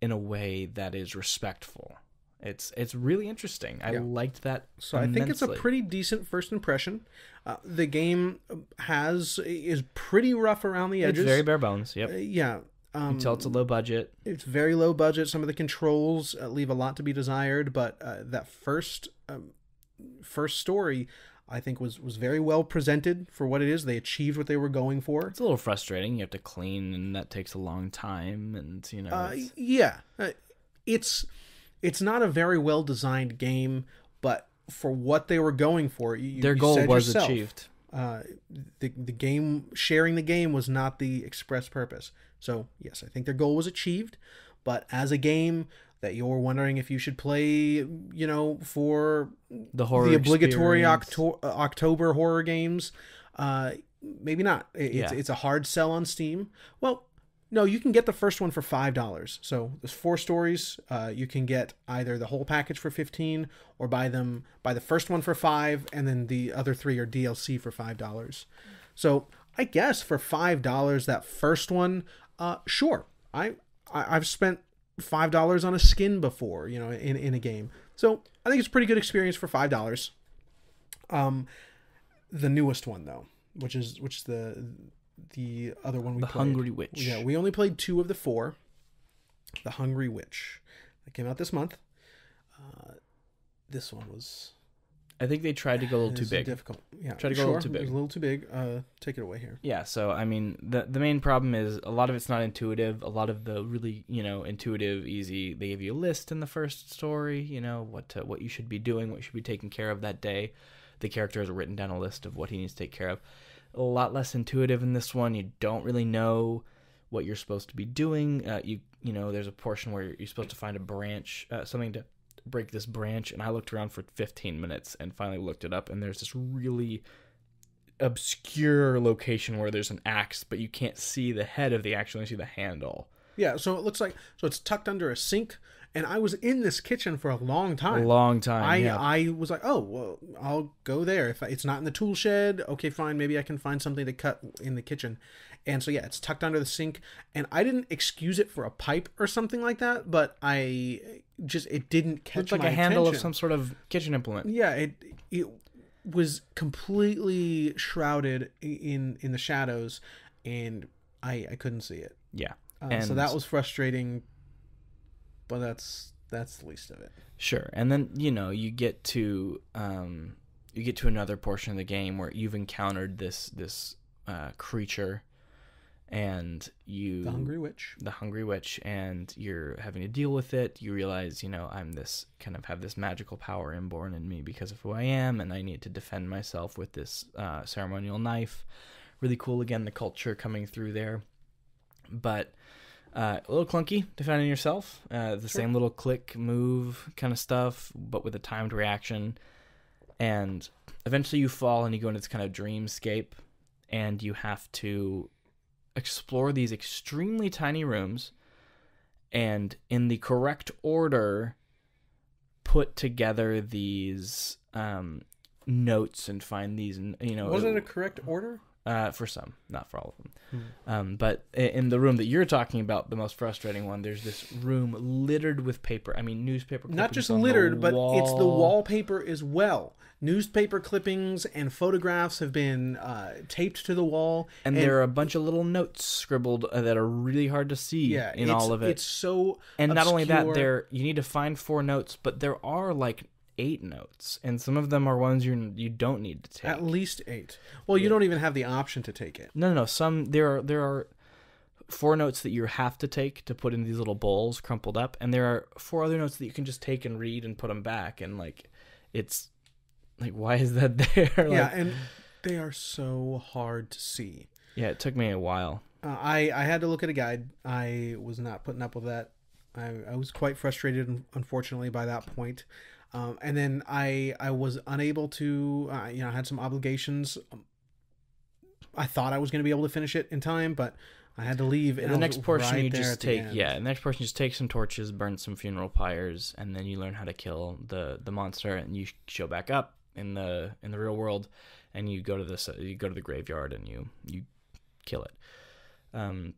in a way that is respectful. It's it's really interesting. I liked that. So I think it's a pretty decent first impression. Uh, the game has is pretty rough around the It's edges. very bare bones. Yep. Uh, yeah. Um, Until it's a low budget. it's very low budget. Some of the controls uh, leave a lot to be desired, but uh, that first um, first story, I think, was was very well presented for what it is. They achieved what they were going for. It's a little frustrating. You have to clean, and that takes a long time. And you know, Uh, yeah, uh, it's it's not a very well designed game, but for what they were going for, you, their goal was yourself, achieved. Uh, the the game sharing the game was not the express purpose. So yes, I think their goal was achieved, but as a game that you're wondering if you should play, you know, for The horror. the obligatory. Octo- uh, October horror games, uh, maybe not. It- It's it's a hard sell on Steam. Well, no, you can get the first one for five dollars. So there's four stories. Uh, you can get either the whole package for fifteen, or buy them buy the first one for five, and then the other three are DLC for five dollars. So I guess for five dollars, that first one, uh, sure. I, I I've spent five dollars on a skin before, you know, in in a game. So I think it's a pretty good experience for five dollars. Um, the newest one though, which is which is the the other one we The played. Hungry Witch. Yeah, we only played two of the four. The Hungry Witch that came out this month. Uh, this one was I think they tried to go a little too big. Difficult. Yeah, Tried to go a sure, little too big. A little too big. Uh, take it away here. Yeah, so I mean, the the main problem is a lot of it's not intuitive. A lot of the really, you know, intuitive, easy. They give you a list in the first story. You know what to, what you should be doing, what you should be taking care of that day. The character has written down a list of what he needs to take care of. A lot less intuitive in this one. You don't really know what you're supposed to be doing. Uh, you you know, there's a portion where you're supposed to find a branch, uh, something to break this branch, and I looked around for 15 minutes and finally looked it up, and there's this really obscure location where there's an axe, but you can't see the head of the axe, you only see the handle. Yeah, so it looks like so it's tucked under a sink, and I was in this kitchen for a long time. A long time. I yeah. I was like, oh well, I'll go there. If it's not in the tool shed, okay, fine. Maybe I can find something to cut in the kitchen. And so yeah, it's tucked under the sink, and I didn't excuse it for a pipe or something like that, but I just it didn't catch It's like my a handle of some sort of kitchen implement. Yeah, it it was completely shrouded in in the shadows, and I I couldn't see it. Yeah. Uh, And so that was frustrating, but that's that's the least of it. Sure. And then, you know, you get to um you get to another portion of the game where you've encountered this this uh creature and you The Hungry Witch. the hungry witch and you're having to deal with it. You realize, you know, I'm this kind of have this magical power inborn in me because of who I am and I need to defend myself with this uh ceremonial knife. Really cool again the culture coming through there. But uh, a little clunky defending yourself. Uh, the same little click move kind of stuff, but with a timed reaction. And eventually you fall and you go into this kind of dreamscape, and you have to explore these extremely tiny rooms and in the correct order put together these um, notes and find these you know Was it a correct order? uh, for some, not for all of them. Hmm. Um, but in the room that you're talking about, the most frustrating one, there's this room littered with paper. I mean, newspaper. Not just littered, but it's the wallpaper as well. Newspaper clippings and photographs have been uh, taped to the wall, and, there are a bunch of little notes scribbled uh, that are really hard to see yeah, in all of it. It's so and not only that, there you need to find four notes, but there are like eight notes, and some of them are ones you you don't need to take. at least eight. Well, you don't even have the option to take it. No, no, no. Some there are there are four notes that you have to take to put in these little bowls crumpled up, and there are four other notes that you can just take and read and put them back, and like it's like why is that there? like, yeah, and they are so hard to see. yeah. It took me a while. Uh, I I had to look at a guide. I was not putting up with that. I, I was quite frustrated, unfortunately, by that point. Um, and then I I was unable to. Uh, you know, I had some obligations. I thought I was going to be able to finish it in time, but I had to leave. And the next portion right you just at the take yeah. The next portion you just take some torches, burn some funeral pyres, and then you learn how to kill the the monster, and you show back up in the in the real world, and you go to this you go to the graveyard and you you kill it. Um,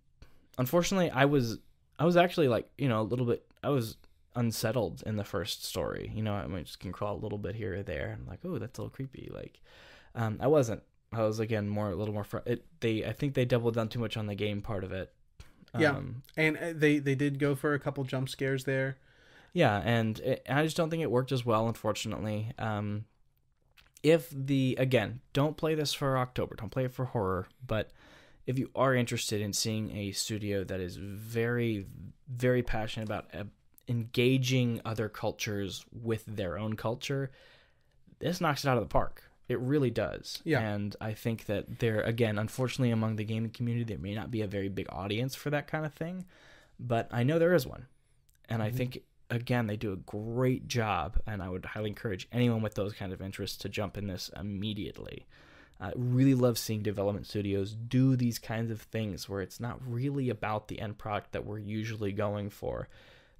unfortunately, I was I was actually like you know a little bit I was unsettled in the first story. You know, I just can crawl a little bit here or there. I'm like, oh, that's a little creepy. Like, um, I wasn't. I was again more a little more. Fr- it they I think they doubled down too much on the game part of it. Yeah. Um, and uh, they they did go for a couple jump scares there. yeah, and it, I just don't think it worked as well, unfortunately. Um, if the again, don't play this for October. Don't play it for horror. But if you are interested in seeing a studio that is very, very passionate about uh, engaging other cultures with their own culture, this knocks it out of the park. It really does. Yeah. And I think that there, again, unfortunately, among the gaming community, there may not be a very big audience for that kind of thing, but I know there is one. And I think, again, they do a great job. And I would highly encourage anyone with those kind of interests to jump in this immediately. I really love seeing development studios do these kinds of things where it's not really about the end product that we're usually going for.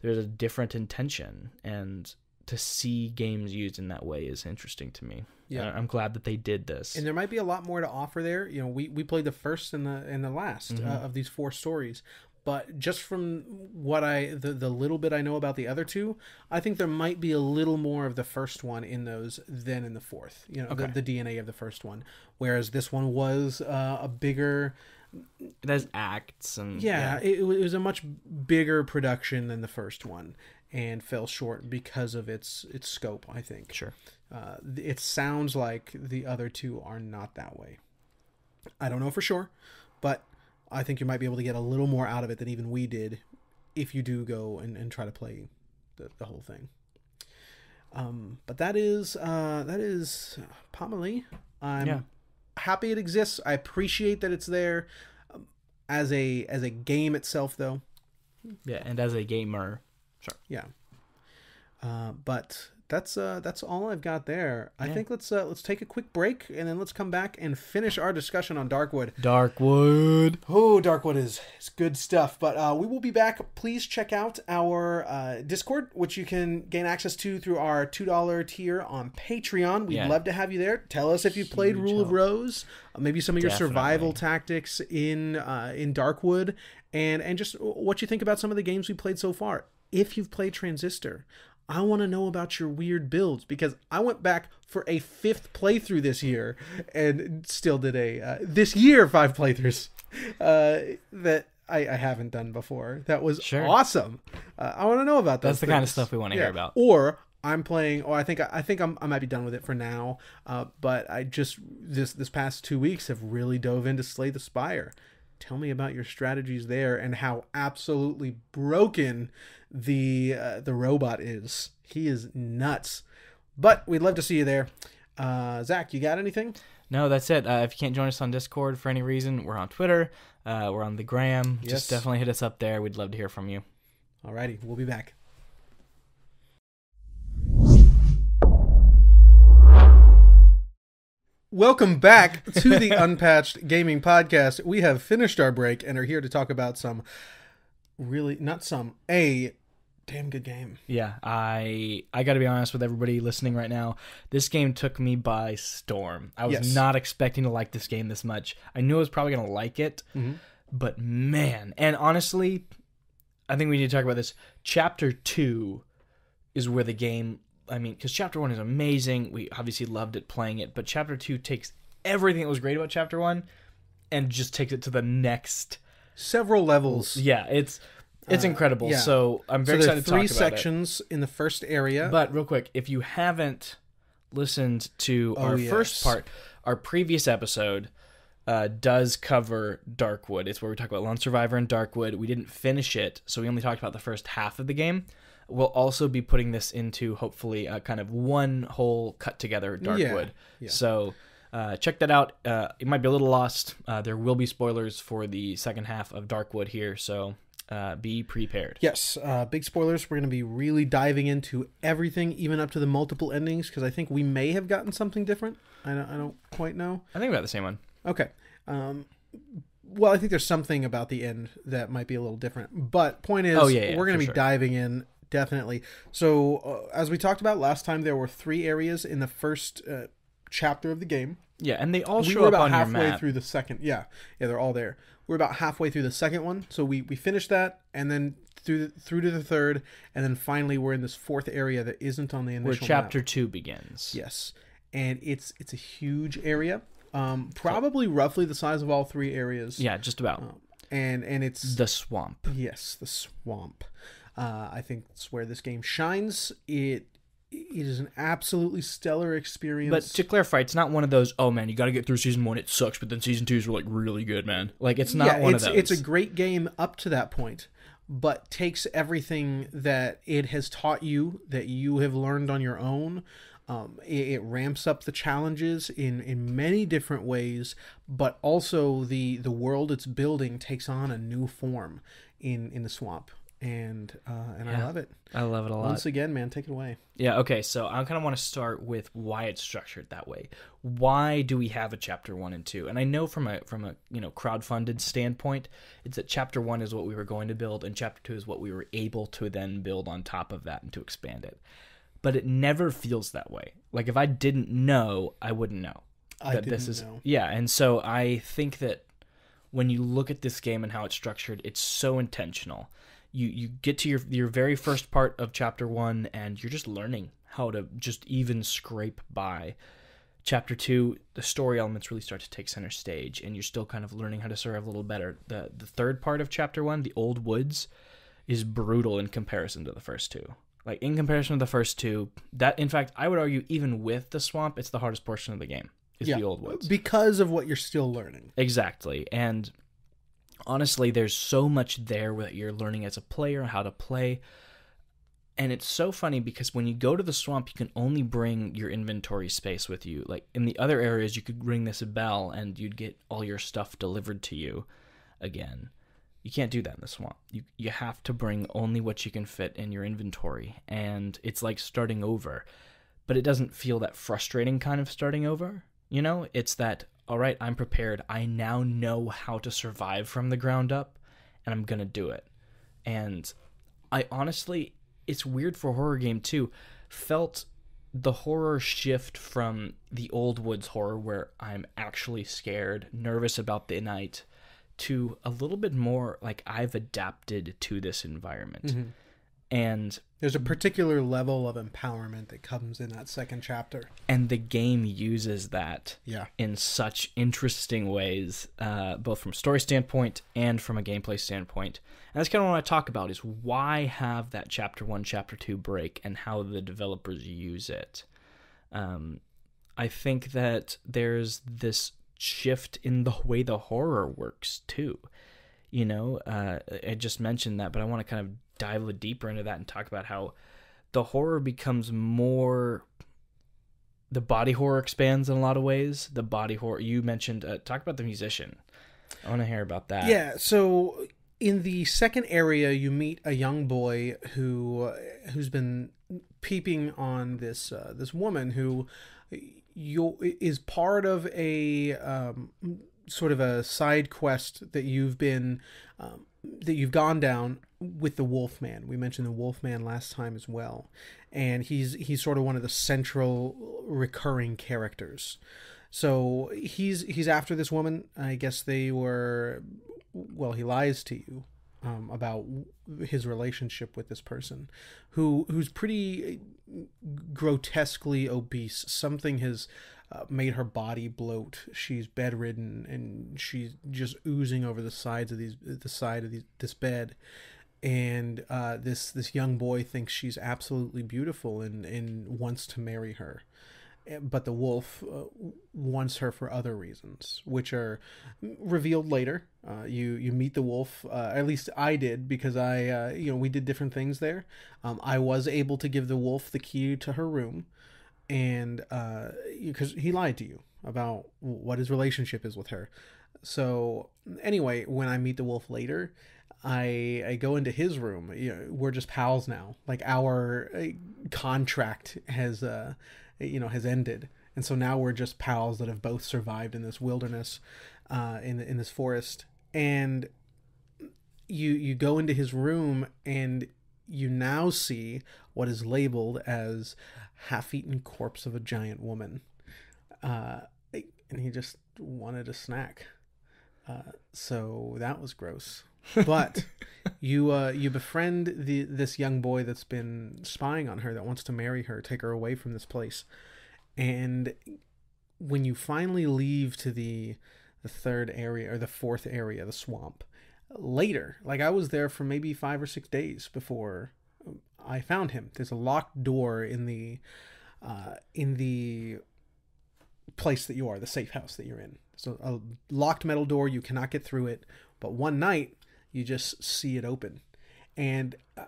There's a different intention, and to see games used in that way is interesting to me. Yeah. I'm glad that they did this. and there might be a lot more to offer there. You know, we, we played the first and the and the last Mm-hmm. uh, of these four stories, but just from what I the the little bit I know about the other two, I think there might be a little more of the first one in those than in the fourth. You know, Okay. the, the DNA of the first one, whereas this one was uh, a bigger. it has acts and Yeah, It, it was a much bigger production than the first one, and fell short because of its its scope. I think. sure. Uh, it sounds like the other two are not that way. I don't know for sure, but I think you might be able to get a little more out of it than even we did if you do go and, and try to play the, the whole thing. Um, but that is uh, that is Pamali. I'm Yeah. happy it exists. I appreciate that it's there. Um, as a as a game itself, though, Yeah, and as a gamer, sure. yeah. Uh, but that's uh, that's all I've got there. I think let's uh, let's take a quick break and then let's come back and finish our discussion on Darkwood. Darkwood. Oh, Darkwood is, is good stuff. But uh, we will be back. Please check out our uh, Discord, which you can gain access to through our $2 tier on Patreon. We'd Yeah. love to have you there. Tell us if you played Rule of help. Rose, uh, maybe some of your survival tactics in uh, in Darkwood, and, and just what you think about some of the games we played so far. If you've played Transistor, I want to know about your weird builds because I went back for a fifth playthrough this year and still did a uh, this year five playthroughs uh, that I, I haven't done before. That was Sure. awesome. Uh, I want to know about that. That's the kind of stuff we wanna hear about. Or I'm playing. Oh, I think I think I'm, I might be done with it for now. Uh, but I just this this past two weeks have really dove into Slay the Spire. Tell me about your strategies there and how absolutely broken the uh, the robot is. He is nuts. But we'd love to see you there. Uh, Zack, you got anything? No, that's it. Uh, if you can't join us on Discord for any reason, we're on Twitter. Uh, we're on the Gram. Yes. Just definitely hit us up there. We'd love to hear from you. Alrighty, we'll be back. Welcome back to the Unpatched Gaming Podcast. We have finished our break and are here to talk about some really not some a damn good game. Yeah, I I got to be honest with everybody listening right now. This game took me by storm. I was Yes. not expecting to like this game this much. I knew I was probably going to like it, Mhm. but man, and honestly, I think we need to talk about this. Chapter 2 is where the game I mean, cuz chapter 1 is amazing. We obviously loved it playing it, but chapter 2 takes everything that was great about chapter 1 and just takes it to the next Several levels. yeah, it's it's incredible. Uh, yeah. So I'm very so excited to three talk about it. sections in the first area. But real quick, if you haven't listened to our Oh, yes. first part, our previous episode uh, does cover Darkwood. It's where we talk about Lone Survivor and Darkwood. We didn't finish it, so we only talked about the first half of the game. We'll also be putting this into hopefully a kind of one whole cut together Darkwood. yeah. So uh, check that out. Uh, it might be a little lost. Uh, there will be spoilers for the second half of Darkwood here, so uh, be prepared. Yes, uh, big spoilers. We're going to be really diving into everything, even up to the multiple endings, because I think we may have gotten something different. I don't, I don't quite know. I think about the same one. Okay. Um, well, I think there's something about the end that might be a little different. But point is, Oh, yeah, yeah, we're going to be sure. diving in definitely. So, uh, as we talked about last time, there were three areas in the first uh, chapter of the game. Yeah, and they all we show up about on your halfway map. through the second. Yeah, yeah, they're all there. We're about halfway through the second one, so we we finished that, and then through the, through to the third, and then finally we're in this fourth area that isn't on the initial where map. chapter two begins. Yes, and it's it's a huge area, um, probably roughly the size of all three areas. Yeah, just about Um, and and it's the swamp. yes, the swamp. Uh, I think that's where this game shines. It it is an absolutely stellar experience. But to clarify, it's not one of those. Oh man, you got to get through season one. It sucks, but then season twos were like really good, man. Like it's not yeah, one it's, of those. It's a great game up to that point, but takes everything that it has taught you, that you have learned on your own. Um, it, it ramps up the challenges in, in many different ways, but also the the world it's building takes on a new form in in the swamp, and uh, and I love it. I love it a lot. Once again, man, take it away. Yeah, okay, so I kind of want to start with why it's structured that way. Why do we have a chapter 1 and 2? And I know from a from a, you know, crowdfunded standpoint, it's that chapter 1 is what we were going to build and chapter 2 is what we were able to then build on top of that and to expand it. But it never feels that way. Like if I didn't know, I wouldn't know. I that this is know. Yeah, and so I think that when you look at this game and how it's structured, it's so intentional. You you get to your your very first part of chapter 1 and you're just learning how to just even scrape by. Chapter 2, the story elements really start to take center stage and you're still kind of learning how to survive a little better. The the third part of chapter 1, the old woods, is brutal in comparison to the first two. Like in comparison to the first two, that in fact, I would argue even with the swamp, it's the hardest portion of the game. Is Yeah, the old woods. because of what you're still learning. Exactly. And honestly, there's so much there that you're learning as a player how to play. And it's so funny because when you go to the swamp, you can only bring your inventory space with you. Like in the other areas, you could ring this bell and you'd get all your stuff delivered to you again. You can't do that in the swamp. You you have to bring only what you can fit in your inventory, and it's like starting over. But it doesn't feel that frustrating kind of starting over. You know, it's that all right, I'm prepared. I now know how to survive from the ground up, and I'm gonna do it. And I honestly, it's weird for horror game too. Felt the horror shift from the old woods horror where I'm actually scared, nervous about the night, to a little bit more like I've adapted to this environment. Mm-hmm. And There's a particular level of empowerment that comes in that second chapter. and the game uses that Yeah. in such interesting ways, uh, both from story standpoint and from a gameplay standpoint. And that's kind of what I talk about is why have that chapter one, chapter two break, and how the developers use it. Um, I think that there's this shift in the way the horror works too. You know, uh, I just mentioned that, but I want to kind of dive a little deeper into that and talk about how the horror becomes more the body horror expands in a lot of ways. The body horror you mentioned. Uh, talk about the musician. I want to hear about that. Yeah, so in the second area you meet a young boy who uh, who's been peeping on this uh, this woman who you is part of a um, sort of a side quest that you've been um, that you've gone down with the Wolfman. We mentioned the Wolfman last time as well, and he's he's sort of one of the central recurring characters. So he's he's after this woman. I guess they were. Well, he lies to you um, about his relationship with this person, who who's pretty grotesquely obese. Something has uh, made her body bloat. She's bedridden and she's just oozing over the sides of these the side of these, this bed. And uh, this this young boy thinks she's absolutely beautiful and, and wants to marry her but the wolf uh, wants her for other reasons, which are revealed later. Uh, you you meet the wolf. Uh, at least I did because I you know we did different things there. Um, I was able to give the wolf the key to her room, and because he lied to you about what his relationship is with her. So anyway, when I meet the wolf later, I I go into his room. You know, we're just pals now. Like our uh, contract has uh you know has ended and so now we're just pals that have both survived in this wilderness uh in in this forest and you you go into his room and you now see what is labeled as half-eaten corpse of a giant woman uh and he just wanted a snack. Uh so that was gross. But you uh you befriend the this young boy that's been spying on her that wants to marry her take her away from this place. And when you finally leave to the the third area or the fourth area the swamp later like i was there for maybe five or six days before i found him. There's a locked door in the uh in the place that you are the safe house that you're in. So a locked metal door you cannot get through it. But one night you just see it open. And uh,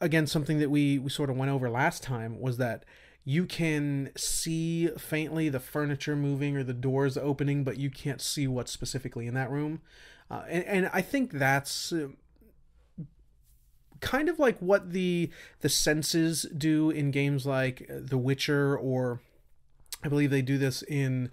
again something that we we sort of went over last time was that you can see faintly the furniture moving or the doors opening but you can't see what's specifically in that room. Uh, and, and i think that's uh, kind of like what the the senses do in games like the witcher or i believe they do this in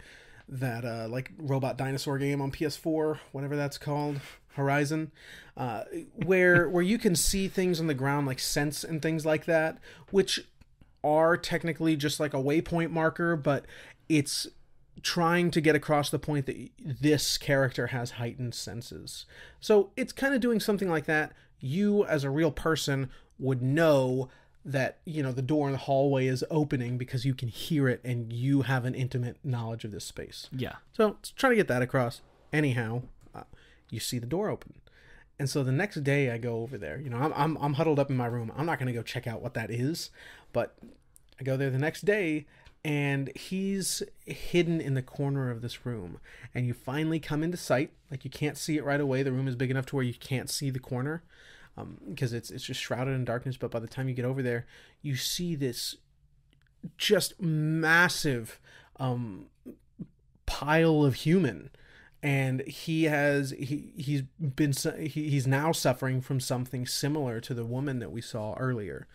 that uh, like robot dinosaur game on ps4 whatever that's called Horizon, uh, where where you can see things on the ground like scents and things like that, which are technically just like a waypoint marker, but it's trying to get across the point that this character has heightened senses. So it's kind of doing something like that. You, as a real person, would know that you know the door in the hallway is opening because you can hear it and you have an intimate knowledge of this space. Yeah. So trying to get that across. Anyhow, uh, you see the door open. And so the next day I go over there. You know, I'm, I'm, I'm huddled up in my room. I'm not going to go check out what that is. But I go there the next day and he's hidden in the corner of this room. And you finally come into sight. Like you can't see it right away. The room is big enough to where you can't see the corner because um, it's, it's just shrouded in darkness. But by the time you get over there, you see this just massive um, pile of human and he has he he's been he, he's now suffering from something similar to the woman that we saw earlier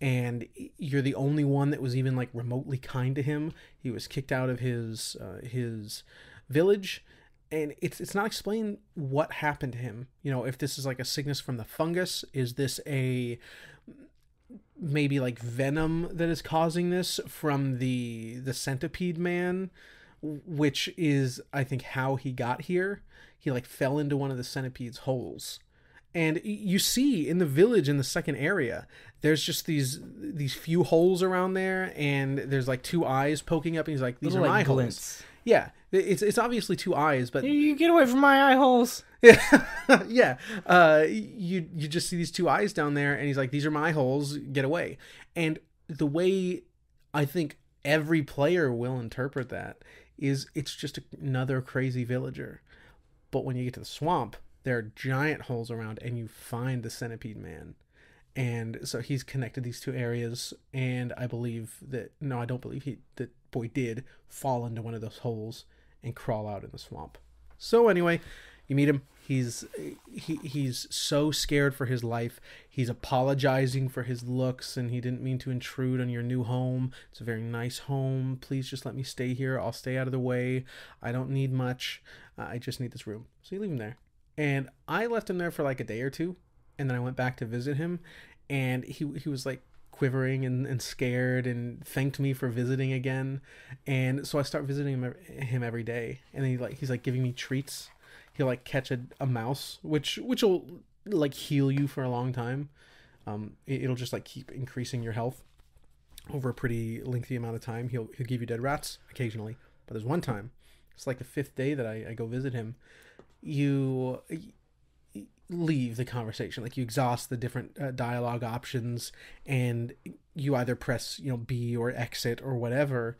and you're the only one that was even like remotely kind to him. He was kicked out of his uh, his village and it's it's not explained what happened to him. You know if this is like a sickness from the fungus is this a maybe like venom that is causing this from the the centipede man which is i think how he got here. He like fell into one of the centipede's holes and you see in the village in the second area there's just these these few holes around there and there's like two eyes poking up and he's like these Little, are my like, holes yeah it's it's obviously two eyes but You- You get away from my eye holes. yeah, yeah. Uh, you you just see these two eyes down there, and he's like, "These are my holes. Get away." And the way I think every player will interpret that is, it's just another crazy villager. But when you get to the swamp, there are giant holes around, and you find the centipede man. And so he's connected these two areas, and I believe that no, I don't believe he that boy did fall into one of those holes and crawl out in the swamp. So anyway, you meet him. He's he he's so scared for his life. He's apologizing for his looks and he didn't mean to intrude on your new home. It's a very nice home. Please just let me stay here. I'll stay out of the way. I don't need much. Uh, I just need this room. So you leave him there. And I left him there for like a day or two and then I went back to visit him and he he was like quivering and, and scared and thanked me for visiting again and so i start visiting him, him every day and he like he's like giving me treats. He'll like catch a, a mouse which which will like heal you for a long time. Um it, it'll just like keep increasing your health over a pretty lengthy amount of time. He'll he'll give you dead rats occasionally but there's one time. It's like the fifth day that i, I go visit him you leave the conversation. Like you exhaust the different uh, dialogue options and you either press you know b or exit or whatever.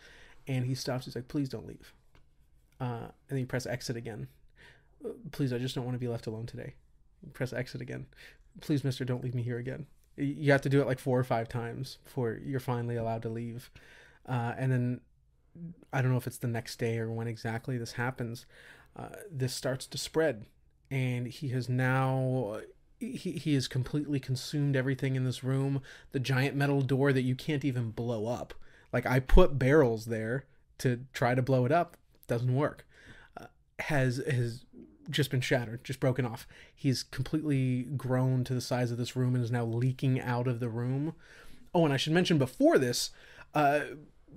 And he stops. He's like please don't leave. Uh, and then you press exit again. "Uh, please i just don't want to be left alone today. You press exit again. Please mister don't leave me here again. You have to do it like four or five times before you're finally allowed to leave. Uh, and then i don't know if it's the next day or when exactly this happens uh, this starts to spread. And he has now he, he has completely consumed everything in this room. The giant metal door that you can't even blow up. Like i put barrels there to try to blow it up. Doesn't work. Uh, has has just been shattered just broken off. He's completely grown to the size of this room and is now leaking out of the room. Oh and i should mention before this uh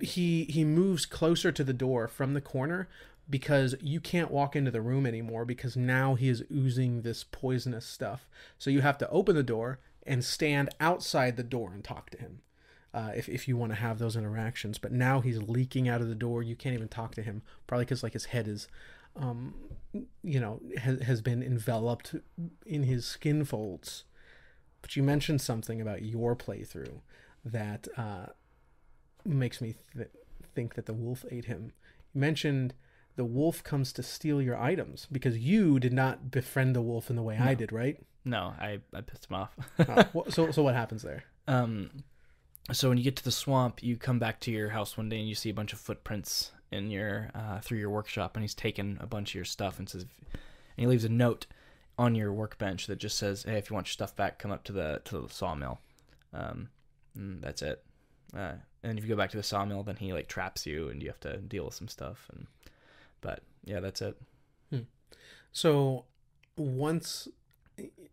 he he moves closer to the door from the corner because you can't walk into the room anymore because now he is oozing this poisonous stuff. So you have to open the door and stand outside the door and talk to him uh, if, if you want to have those interactions. But now he's leaking out of the door. You can't even talk to him, probably because like his head is, um, you know, has, has been enveloped in his skin folds. But you mentioned something about your playthrough that uh, makes me th- think that the wolf ate him. You mentioned the wolf comes to steal your items because you did not befriend the wolf in the way I did, right? No, I, I pissed him off. Wh- so so what happens there? um, so when you get to the swamp, you come back to your house one day and you see a bunch of footprints in your uh, through your workshop, and he's taken a bunch of your stuff and says, and he leaves a note on your workbench that just says, "Hey, if you want your stuff back, come up to the to the sawmill." Um, that's it. Uh, and if you go back to the sawmill, then he like traps you, and you have to deal with some stuff. And but yeah, that's it. So once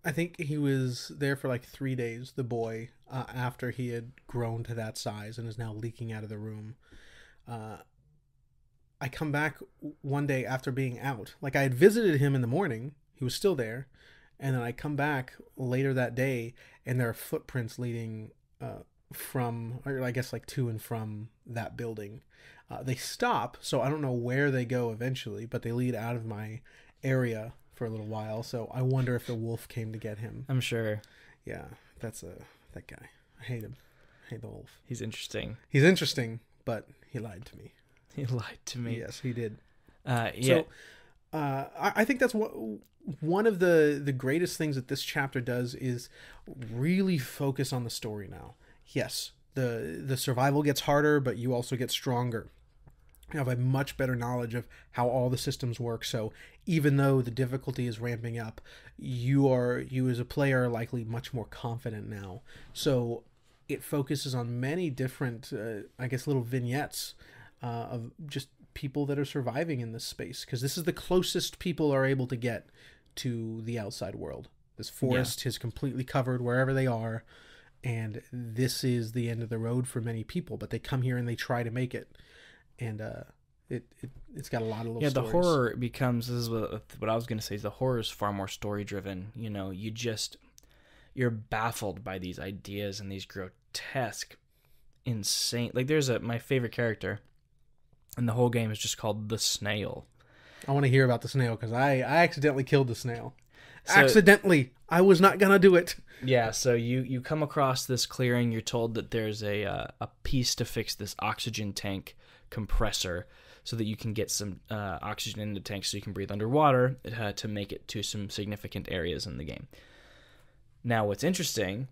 I think he was there for like three days, the boy, uh, after he had grown to that size and is now leaking out of the room. Uh, I come back one day after being out. Like I had visited him in the morning, he was still there, and then I come back later that day, and there are footprints leading uh, from, or I guess like to and from that building. Uh, they stop, so I don't know where they go eventually, but they lead out of my area for a little while. So I wonder if the wolf came to get him. I'm sure Yeah, that's a that guy. I hate him. I hate the wolf. he's interesting. He's interesting, but he lied to me. He lied to me. Yes, he did. Uh, yeah. So, uh, I, I think that's what one of the the greatest things that this chapter does is really focus on the story. Now, yes, the the survival gets harder, but you also get stronger. Have a much better knowledge of how all the systems work. So even though the difficulty is ramping up, you are you as a player are likely much more confident now. So it focuses on many different, uh, I guess, little vignettes uh, of just people that are surviving in this space because this is the closest people are able to get to the outside world. This forest is completely covered wherever they are, and this is the end of the road for many people. But they come here and they try to make it, and uh, it, it it's got a lot of little yeah stories. the horror becomes this is what, what i was going to say is the horror is far more story driven you know you just you're baffled by these ideas and these grotesque insane like there's a my favorite character and the whole game is just called the snail I want to hear about the snail because I I accidentally killed the snail. So- accidentally, I was not gonna do it. Yeah, so you you come across this clearing. You're told that there's a uh, a piece to fix this oxygen tank compressor, so that you can get some uh, oxygen in the tank, so you can breathe underwater uh, to make it to some significant areas in the game. Now, what's interesting,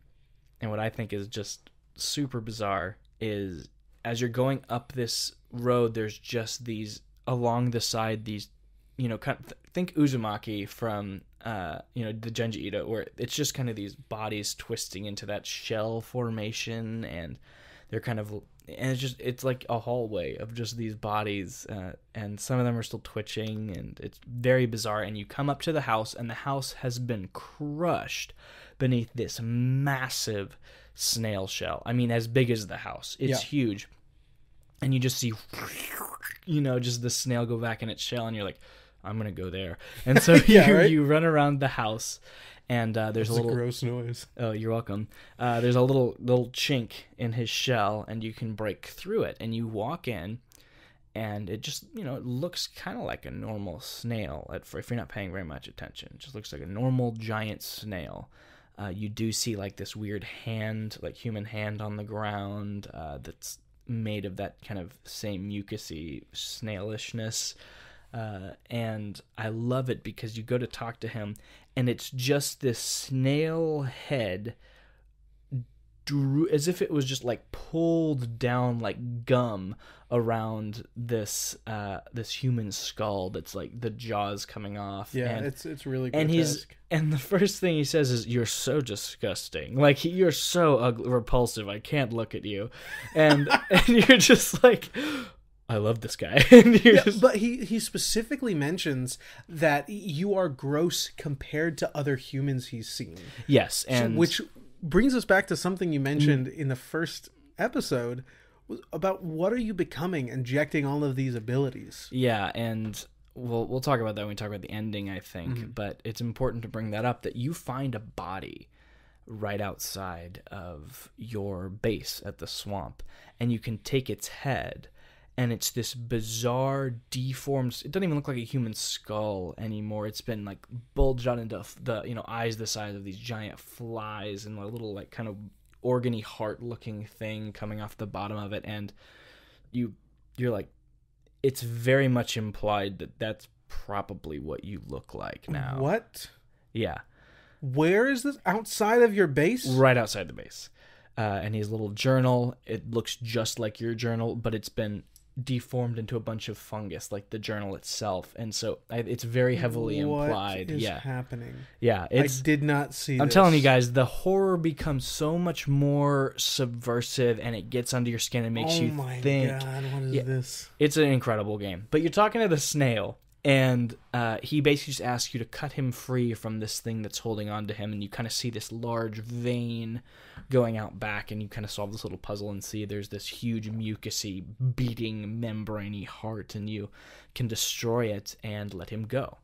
and what I think is just super bizarre, is as you're going up this road, there's just these along the side these you know, kind of, think Uzumaki from uh, you know the Junji Ito, where it's just kind of these bodies twisting into that shell formation, and they're kind of and it's just it's like a hallway of just these bodies, uh, and some of them are still twitching, and it's very bizarre. And you come up to the house, and the house has been crushed beneath this massive snail shell. I mean, as big as the house. It's Yeah. huge, and you just see you know just the snail go back in its shell, and you're like. I'm gonna go there, and so Yeah, you right? you run around the house, and uh, there's It's a a little gross noise. Oh, you're welcome. Uh, there's a little little chink in his shell, and you can break through it. And you walk in, and it just you know it looks kind of like a normal snail. At if you're not paying very much attention, it just looks like a normal giant snail. Uh, you do see like this weird hand, like human hand on the ground, uh, that's made of that kind of same mucusy snailishness. Uh, and I love it because you go to talk to him, and it's just this snail head, drew, as if it was just like pulled down like gum around this uh, this human skull. That's like the jaws coming off. Yeah, and, it's it's really and he's and the first thing he says is you're so disgusting like you're so ugly, repulsive i can't look at you and and you're just like i love this guy. Yeah, just, but he he specifically mentions that you are gross compared to other humans he's seen, yes So- and which brings us back to something you mm. mentioned in the first episode about what are you becoming, injecting all of these abilities. yeah and we'll we'll talk about that when we talk about the ending i think mm-hmm. but it's important to bring that up that you find a body right outside of your base at the swamp and you can take its head and it's this bizarre deformed it doesn't even look like a human skull anymore it's been like bulged out into the you know eyes the size of these giant flies and a little like kind of organy heart looking thing coming off the bottom of it and you you're like it's very much implied that that's probably what you look like now What? yeah Where is this? Outside of your base? right outside the base. Uh, and a little journal. It looks just like your journal, but it's been deformed into a bunch of fungus, like the journal itself. And so I, it's very heavily What implied. is Yeah, happening? yeah. I did not see. I'm this. telling you guys, the horror becomes so much more subversive, and it gets under your skin and makes you oh you my think. god, what is Yeah. this? It's an incredible game. But you're talking to the snail, and uh, he basically just asks you to cut him free from this thing that's holding on to him, and you kind of see this large vein going out back, and you kind of solve this little puzzle and see there's this huge mucusy, beating, membraney heart, and you can destroy it and let him go.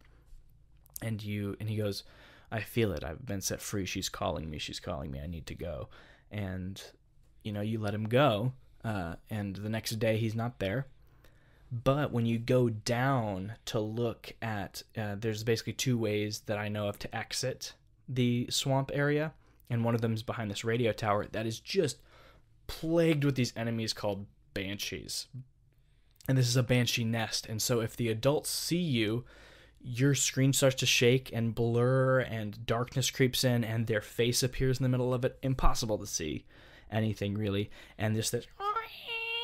And you and he goes, I feel it. I've been set free. She's calling me. She's calling me. I need to go. And you know, you let him go, uh, and the next day he's not there. But when you go down to look at, uh, there's basically two ways that I know of to exit the swamp area, and one of them is behind this radio tower that is just plagued with these enemies called banshees. And this is a banshee nest, and so if the adults see you, your screen starts to shake and blur, and darkness creeps in, and their face appears in the middle of it. Impossible to see anything really, and just this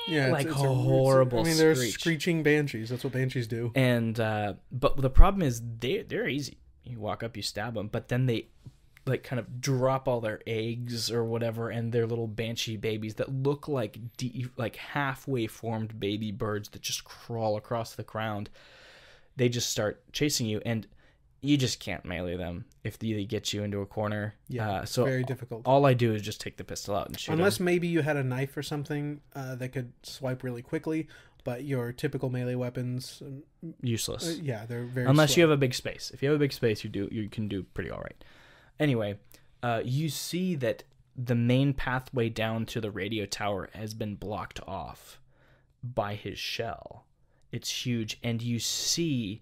Yeah, like it's, it's a- horrible I mean, they're screech. screeching banshees. That's what banshees do. And uh, but the problem is they they're easy. You walk up, you stab them, but then they like kind of drop all their eggs or whatever, and their little banshee babies that look like de- like halfway formed baby birds that just crawl across the ground. They just start chasing you, and you just can't melee them if they get you into a corner. Yeah, Uh, so very difficult. all I do is just take the pistol out and shoot. Unless maybe you had a knife or something uh, that could swipe really quickly, but your typical melee weapons, uh, useless. yeah, they're very. unless slow. you have a big space. If you have a big space, you do you can do pretty all right. Anyway, uh, you see that the main pathway down to the radio tower has been blocked off by his shell. It's huge, and you see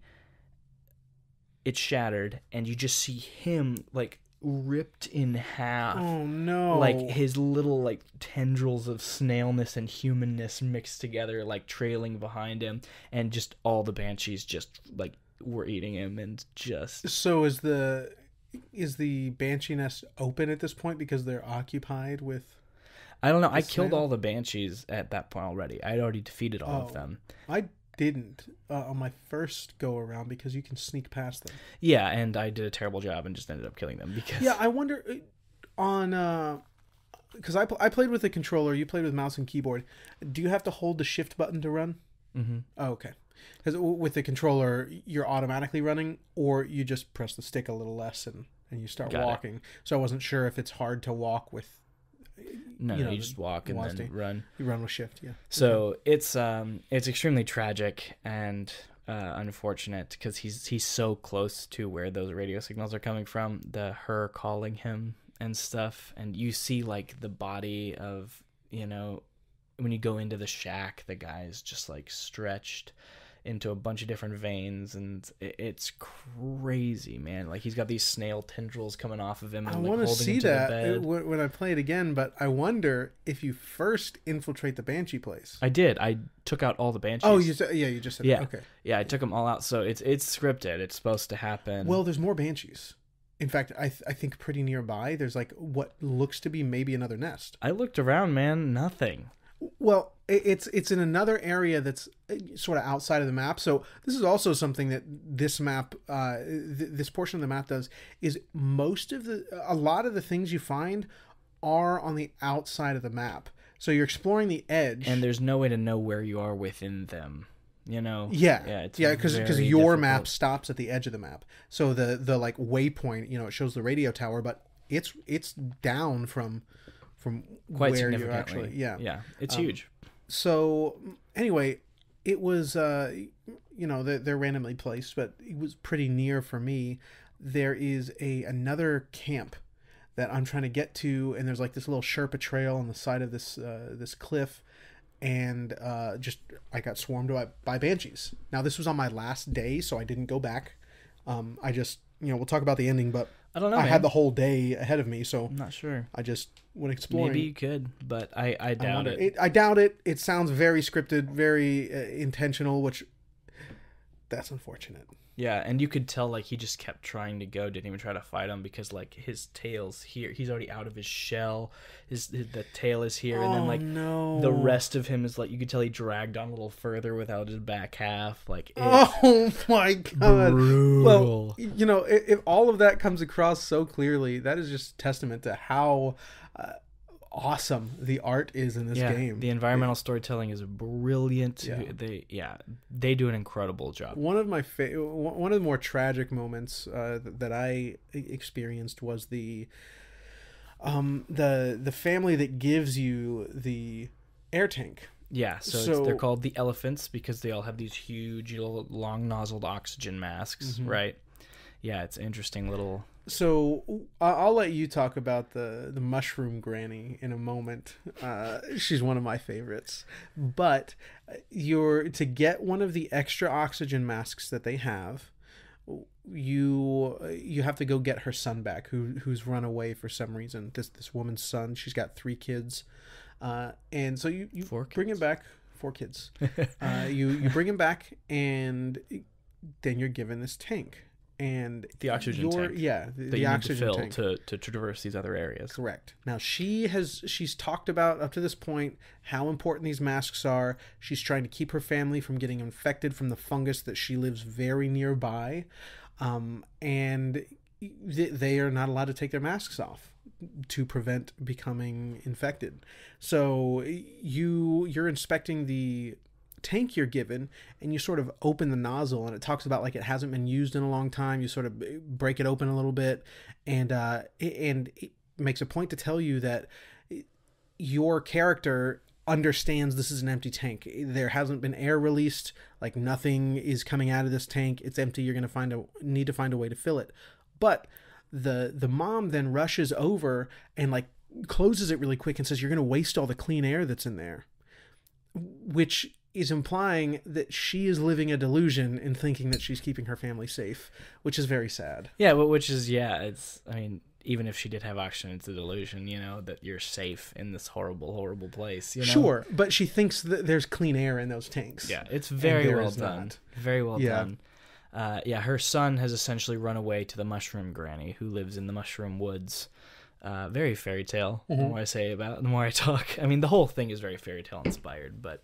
it's shattered, and you just see him like ripped in half Oh no! like his little like tendrils of snailness and humanness mixed together like trailing behind him and just all the banshees just like were eating him and just So is the is the banshee nest open at this point because they're occupied with? i don't know i killed snail? all the banshees at that point already i'd already defeated all Oh. of them I didn't uh, on my first go around because you can sneak past them. yeah and i did a terrible job and just ended up killing them because Yeah, I wonder uh, on uh because I pl- I played with the controller. You played with mouse and keyboard. Do you have to hold the shift button to run? Mhm. Oh, okay. Because with the controller, you're automatically running, or you just press the stick a little less and and you start Got it. walking. So I wasn't sure if it's hard to walk with no you you, just walk and then run you run with shift. Yeah. So it's um it's extremely tragic and uh, unfortunate because he's he's so close to where those radio signals are coming from. The her calling him and stuff, and you see like the body of you know when you go into the shack, the guy's just like stretched into a bunch of different veins, and it, it's crazy, man. Like he's got these snail tendrils coming off of him. And, I like, want to see that uh, when I play it again, but I wonder if you first infiltrate the banshee place. I did. I took out all the banshees. Oh, you said yeah, you just said Yeah. that. okay. Yeah, I took them all out. So it's it's scripted. It's supposed to happen. Well, there's more banshees. In fact, I th- I think pretty nearby there's like what looks to be maybe another nest. I looked around, man. Nothing. Well, it's it's in another area that's uh, sort of outside of the map. So this is also something that this map, uh, th- this portion of the map does is most of the a lot of the things you find are on the outside of the map. So you're exploring the edge. And there's no way to know where you are within them. You know. yeah, Yeah. It's yeah, because because your difficult. map stops at the edge of the map. So the the like waypoint, you know, it shows the radio tower, but it's it's down from from quite where you're significantly. actually yeah. Yeah. It's Um, huge. so anyway it was uh you know they're, they're randomly placed but it was pretty near for me there is a another camp that i'm trying to get to and there's like this little sherpa trail on the side of this uh, this cliff and uh just i got swarmed by, by banshees now this was on my last day so i didn't go back um i just you know we'll talk about the ending but I don't know. i man. had the whole day ahead of me so I'm not sure. i just went exploring Maybe you could, but I I I doubt it. I doubt it. It sounds very scripted, very uh, intentional, which that's unfortunate. Yeah, and you could tell like he just kept trying to go, didn't even try to fight him because like his tail's here. He's already out of his shell. His, his the tail is here, and then like Oh, no, the rest of him is like you could tell he dragged on a little further without his back half. Like Oh my god! brutal. Well, you know, if, if all of that comes across so clearly, that is just testament to how uh, awesome the art is in this yeah, game. the environmental storytelling is brilliant. Yeah. They yeah, they do an incredible job. one of my fa- one of the more tragic moments uh, that I experienced was the um the the family that gives you the air tank. Yeah, so, it's, So- they're called the elephants because they all have these huge, long nozzled oxygen masks, Mm-hmm. right? Yeah, it's interesting little. So I'll let you talk about the the mushroom granny in a moment. Uh, she's one of my favorites. But you're to get one of the extra oxygen masks that they have. You you have to go get her son back, who who's run away for some reason. This this woman's son. She's got three kids, uh, and so you you Four bring him back. Four kids. uh, you you bring him back, and then you're given this tank and The oxygen your- tank Yeah, the, the to oxygen fill tank. to, to traverse these other areas. Correct. Now she has she's talked about up to this point how important these masks are. She's trying to keep her family from getting infected from the fungus that she lives very nearby, um, and th- they are not allowed to take their masks off to prevent becoming infected. So you you're inspecting the tank you're given and you sort of open the nozzle and it talks about like it hasn't been used in a long time you sort of break it open a little bit and uh and it makes a point to tell you that your character understands this is an empty tank. There hasn't been air released like nothing is coming out of this tank. It's empty. You're going to find a need to find a way to fill it. But the the mom then rushes over and like closes it really quick and says you're going to waste all the clean air that's in there which is implying that she is living a delusion in thinking that she's keeping her family safe, which is very sad. Yeah, but which is yeah, it's I mean, even if she did have oxygen, it's a delusion, you know, that you're safe in this horrible, horrible place. You know? Sure, but she thinks that there's clean air in those tanks. Yeah, it's very well done. not. Very well Yeah. done. Uh, yeah, her son has essentially run away to the mushroom granny who lives in the mushroom woods. Uh, very fairy tale. The Mm-hmm. more I say about, it, the more I talk. I mean, the whole thing is very fairy tale inspired, but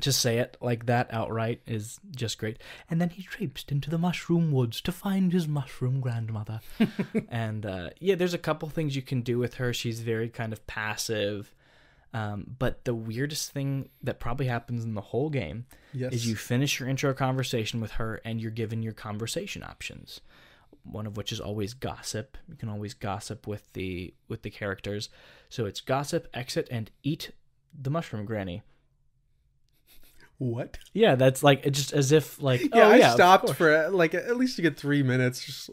just say it like that outright is just great. And then he traipsed into the mushroom woods to find his mushroom grandmother. and uh, yeah, there's a couple things you can do with her. She's very kind of passive. Um, but the weirdest thing that probably happens in the whole game Yes. is you finish your intro conversation with her and you're given your conversation options one of which is always gossip you can always gossip with the with the characters so it's gossip exit and eat the mushroom granny what? yeah that's like it's just as if like Yeah, oh, I yeah stopped for like at least you get three minutes. Just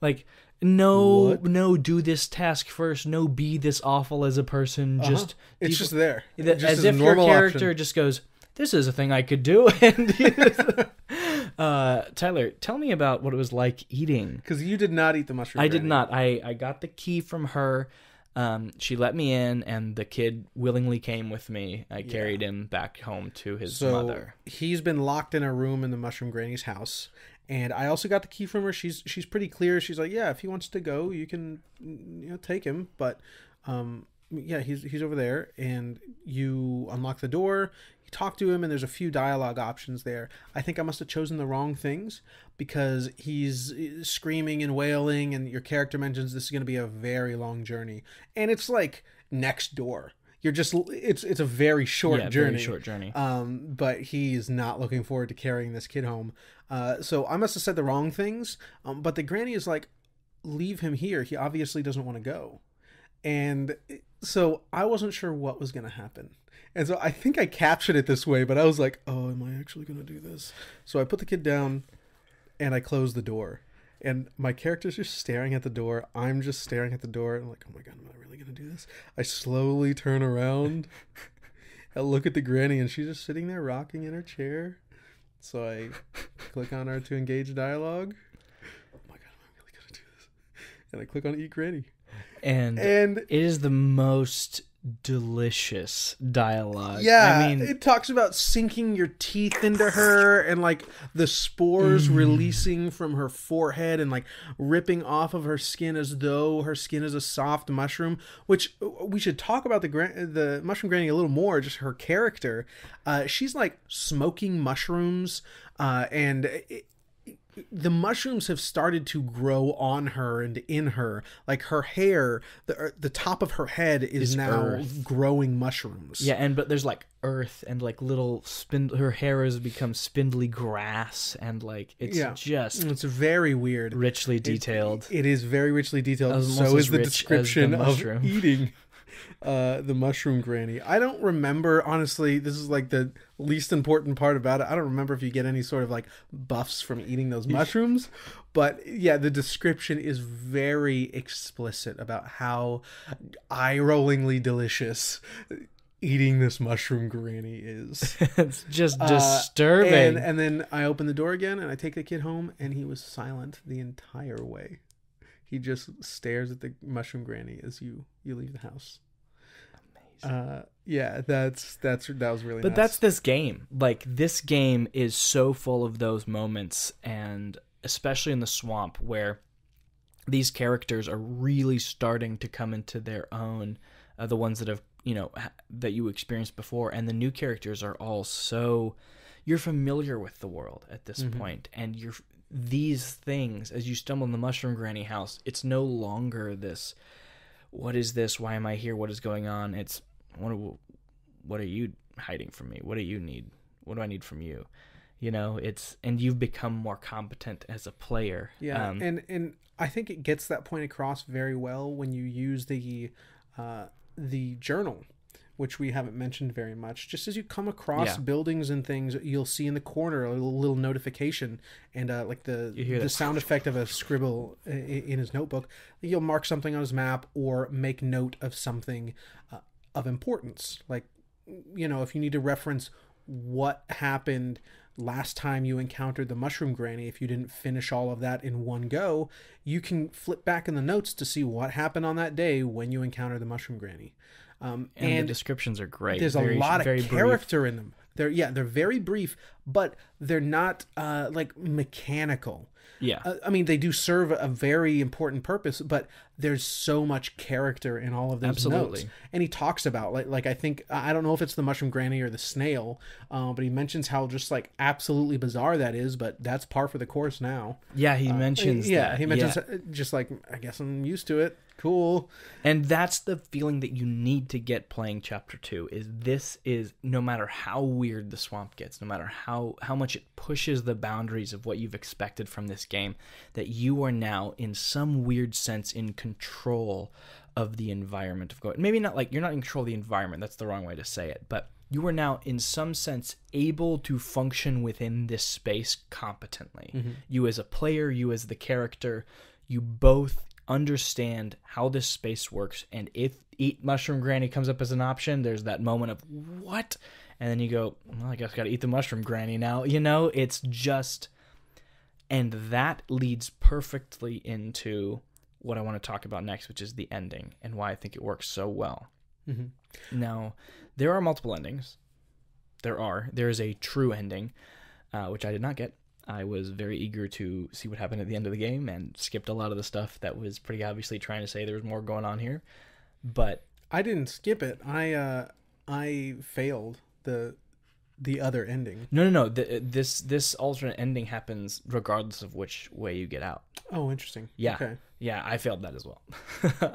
like no What? no do this task first no be this awful as a person just it's deep- just there, just as as if your character option. just goes, "This is a thing I could do." and uh, Tyler, tell me about what it was like eating. Because you did not eat the mushroom. I did not. I I got the key from her. Um, she let me in, and the kid willingly came with me. I carried him back home to his So mother. he's been locked in a room in the mushroom granny's house, and I also got the key from her. She's she's pretty clear. She's like, yeah, if he wants to go, you can you know take him, but um yeah, he's he's over there, and you unlock the door. You talk to him, and there's a few dialogue options there. I think I must have chosen the wrong things because he's uh, screaming and wailing, and your character mentions this is going to be a very long journey, and it's like next door. You're just it's it's a very short yeah, journey. very short journey. Um, but he's not looking forward to carrying this kid home. Uh, so I must have said the wrong things. Um, but the granny is like, leave him here. He obviously doesn't want to go. And so I wasn't sure what was going to happen. And so I think I captured it this way, but I was like, oh, am I actually going to do this? So I put the kid down and I closed the door. And my character's just staring at the door. I'm just staring at the door. And I'm like, oh my God, am I really going to do this? I slowly turn around. I look at the granny and she's just sitting there rocking in her chair. So I click on her to engage dialogue. Oh my god, am I really gonna do this? And I click on eat granny. And And it is the most delicious dialogue. yeah, I mean, it talks about sinking your teeth into her and like the spores releasing from her forehead and like ripping off of her skin as though her skin is a soft mushroom. Which uh, we should talk about the gran- the mushroom granny a little more. Just her character. Uh, she's like smoking mushrooms, uh, and. It, the mushrooms have started to grow on her and in her like her hair the er, the top of her head is, Is now earth. growing mushrooms Yeah, and but there's like earth and like little spin. Her hair has become spindly grass, and like it's Yeah. just it's very weird richly detailed. it is very richly detailed so is the as the description of eating uh the mushroom granny i don't remember honestly this is like the least important part about it i don't remember if you get any sort of like buffs from eating those mushrooms but yeah the description is very explicit about how eye-rollingly delicious eating this mushroom granny is it's just Uh, disturbing. and and then I open the door again and I take the kid home and he was silent the entire way. He just stares at the mushroom granny as you you leave the house. Uh yeah, that's that's that was really But nuts. that's this game. Like this game is so full of those moments and especially in the swamp where these characters are really starting to come into their own uh, the ones that have you know that you experienced before and the new characters are all so you're familiar with the world at this point, and you're these things as you stumble in the mushroom granny house it's no longer this what is this? Why am i here? What is going on? It's what are, what are you hiding from me what do you need what do i need from you you know it's and you've become more competent as a player Yeah, Um, and and I think it gets that point across very well when you use the uh, the journal, which we haven't mentioned very much. Just as you come across Yeah. buildings and things, you'll see in the corner a little, notification and uh, like the the that sound effect of a scribble in his notebook. You'll mark something on his map or make note of something uh, of importance, like you know if you need to reference what happened last time you encountered the mushroom granny if you didn't finish all of that in one go you can flip back in the notes to see what happened on that day when you encountered the mushroom granny um, and, and, the descriptions are great there's very, a lot of brief. character in them they're yeah they're very brief but they're not uh, like mechanical yeah uh, I mean, they do serve a very important purpose, but there's so much character in all of those Absolutely. notes. And he talks about like like I think I don't know if it's the mushroom granny or the snail, uh, but he mentions how just like absolutely bizarre that is. But that's par for the course now. yeah he mentions uh, yeah, that. he mentions uh, just like I guess I'm used to it. Cool. And that's the feeling that you need to get playing chapter 2 is this is no matter how weird the swamp gets, no matter how how much it pushes the boundaries of what you've expected from this game, that you are now in some weird sense in control of the environment of going. Maybe not like you're not in control of the environment, that's the wrong way to say it, but you are now in some sense able to function within this space competently. Mm-hmm. You as a player, you as the character, you both understand how this space works. And if eat mushroom granny comes up as an option there's that moment of what? And then you go well i guess i gotta eat the mushroom granny now. You know it's just and that leads perfectly into what i want to talk about next which is the ending and why i think it works so well. Mhm. now there are multiple endings. There are. There is a true ending uh, which i did not get I was very eager to see what happened at the end of the game and skipped a lot of the stuff that was pretty obviously trying to say there was more going on here. But I didn't skip it. I uh I failed the the other ending. no, no, no. The, this this alternate ending happens regardless of which way you get out. Oh, interesting. Yeah. Okay. Yeah, I failed that as well.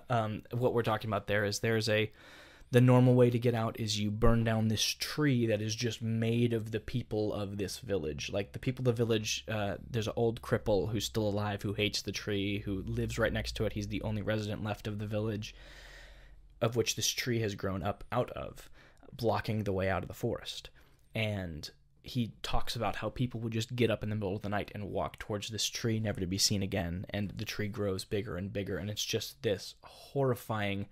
um, what we're talking about there is there's a the normal way to get out is you burn down this tree that is just made of the people of this village. Like the people of the village, uh, there's an old cripple who's still alive who hates the tree, who lives right next to it. He's the only resident left of the village, of which this tree has grown up out of, blocking the way out of the forest. And he talks about how people would just get up in the middle of the night and walk towards this tree, never to be seen again. And the tree grows bigger and bigger, and it's just this horrifying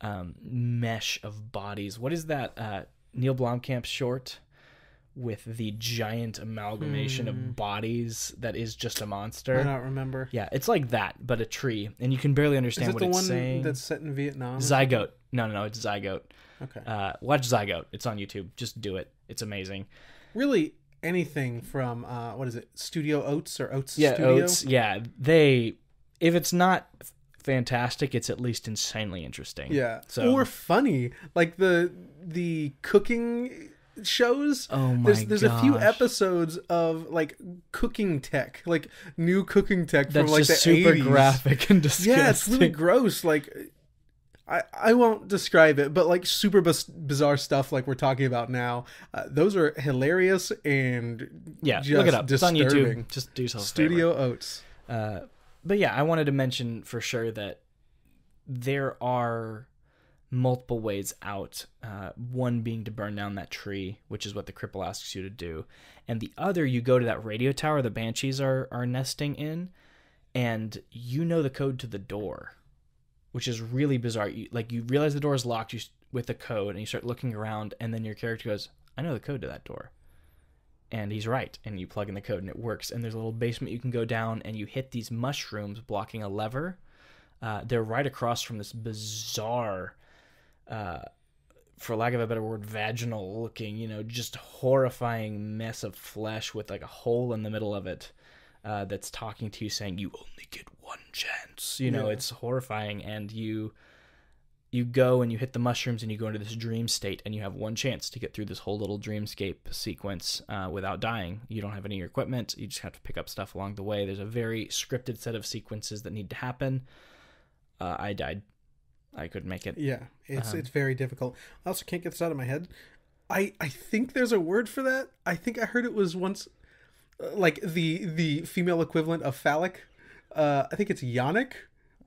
um, mesh of bodies. What is that uh, Neil Blomkamp short with the giant amalgamation of bodies that is just a monster? I don't remember. Yeah, it's like that, but a tree, and you can barely Is understand it what the it's one saying. that's set in Vietnam? Zygote. No, no, no, it's Zygote. okay. Uh, watch Zygote. It's on YouTube. Just do it. It's amazing. really anything from uh what is it studio oats or oats Yeah, studio Oats. Yeah, they. If it's not fantastic, it's at least insanely interesting. yeah So- or funny like the the cooking shows Oh my there's there's a few episodes of like cooking tech like new cooking tech That's from like just the super 80s. graphic and disgusting. yeah it's really gross like I, I won't describe it, but like super biz- bizarre stuff like we're talking about now, uh, those are hilarious and yeah. just look it up. It's on. YouTube. Just do favor. Studio Oats. Uh, but yeah, I wanted to mention for sure that there are multiple ways out. Uh, one being to burn down that tree, which is what the cripple asks you to do, and the other you go to that radio tower the banshees are are nesting in, and you know the code to the door, which is really bizarre. You, like you realize the door is locked you, with the code, and you start looking around, and then your character goes, "I know the code to that door." And he's right and you plug in the code and it works and there's a little basement you can go down and you hit these mushrooms blocking a lever uh, they're right across from this bizarre uh, for lack of a better word vaginal looking you know just horrifying mess of flesh with like a hole in the middle of it uh, that's talking to you saying you only get one chance. You know, Yeah. it's horrifying, and you you go and you hit the mushrooms and you go into this dream state and you have one chance to get through this whole little dreamscape sequence uh, without dying you don't have any equipment you just have to pick up stuff along the way there's a very scripted set of sequences that need to happen uh, i died i couldn't make it Yeah, it's Um, it's very difficult. I also can't get this out of my head. I I think there's a word for that. I think I heard it was once uh, like the the female equivalent of phallic. Uh, I think it's yonic,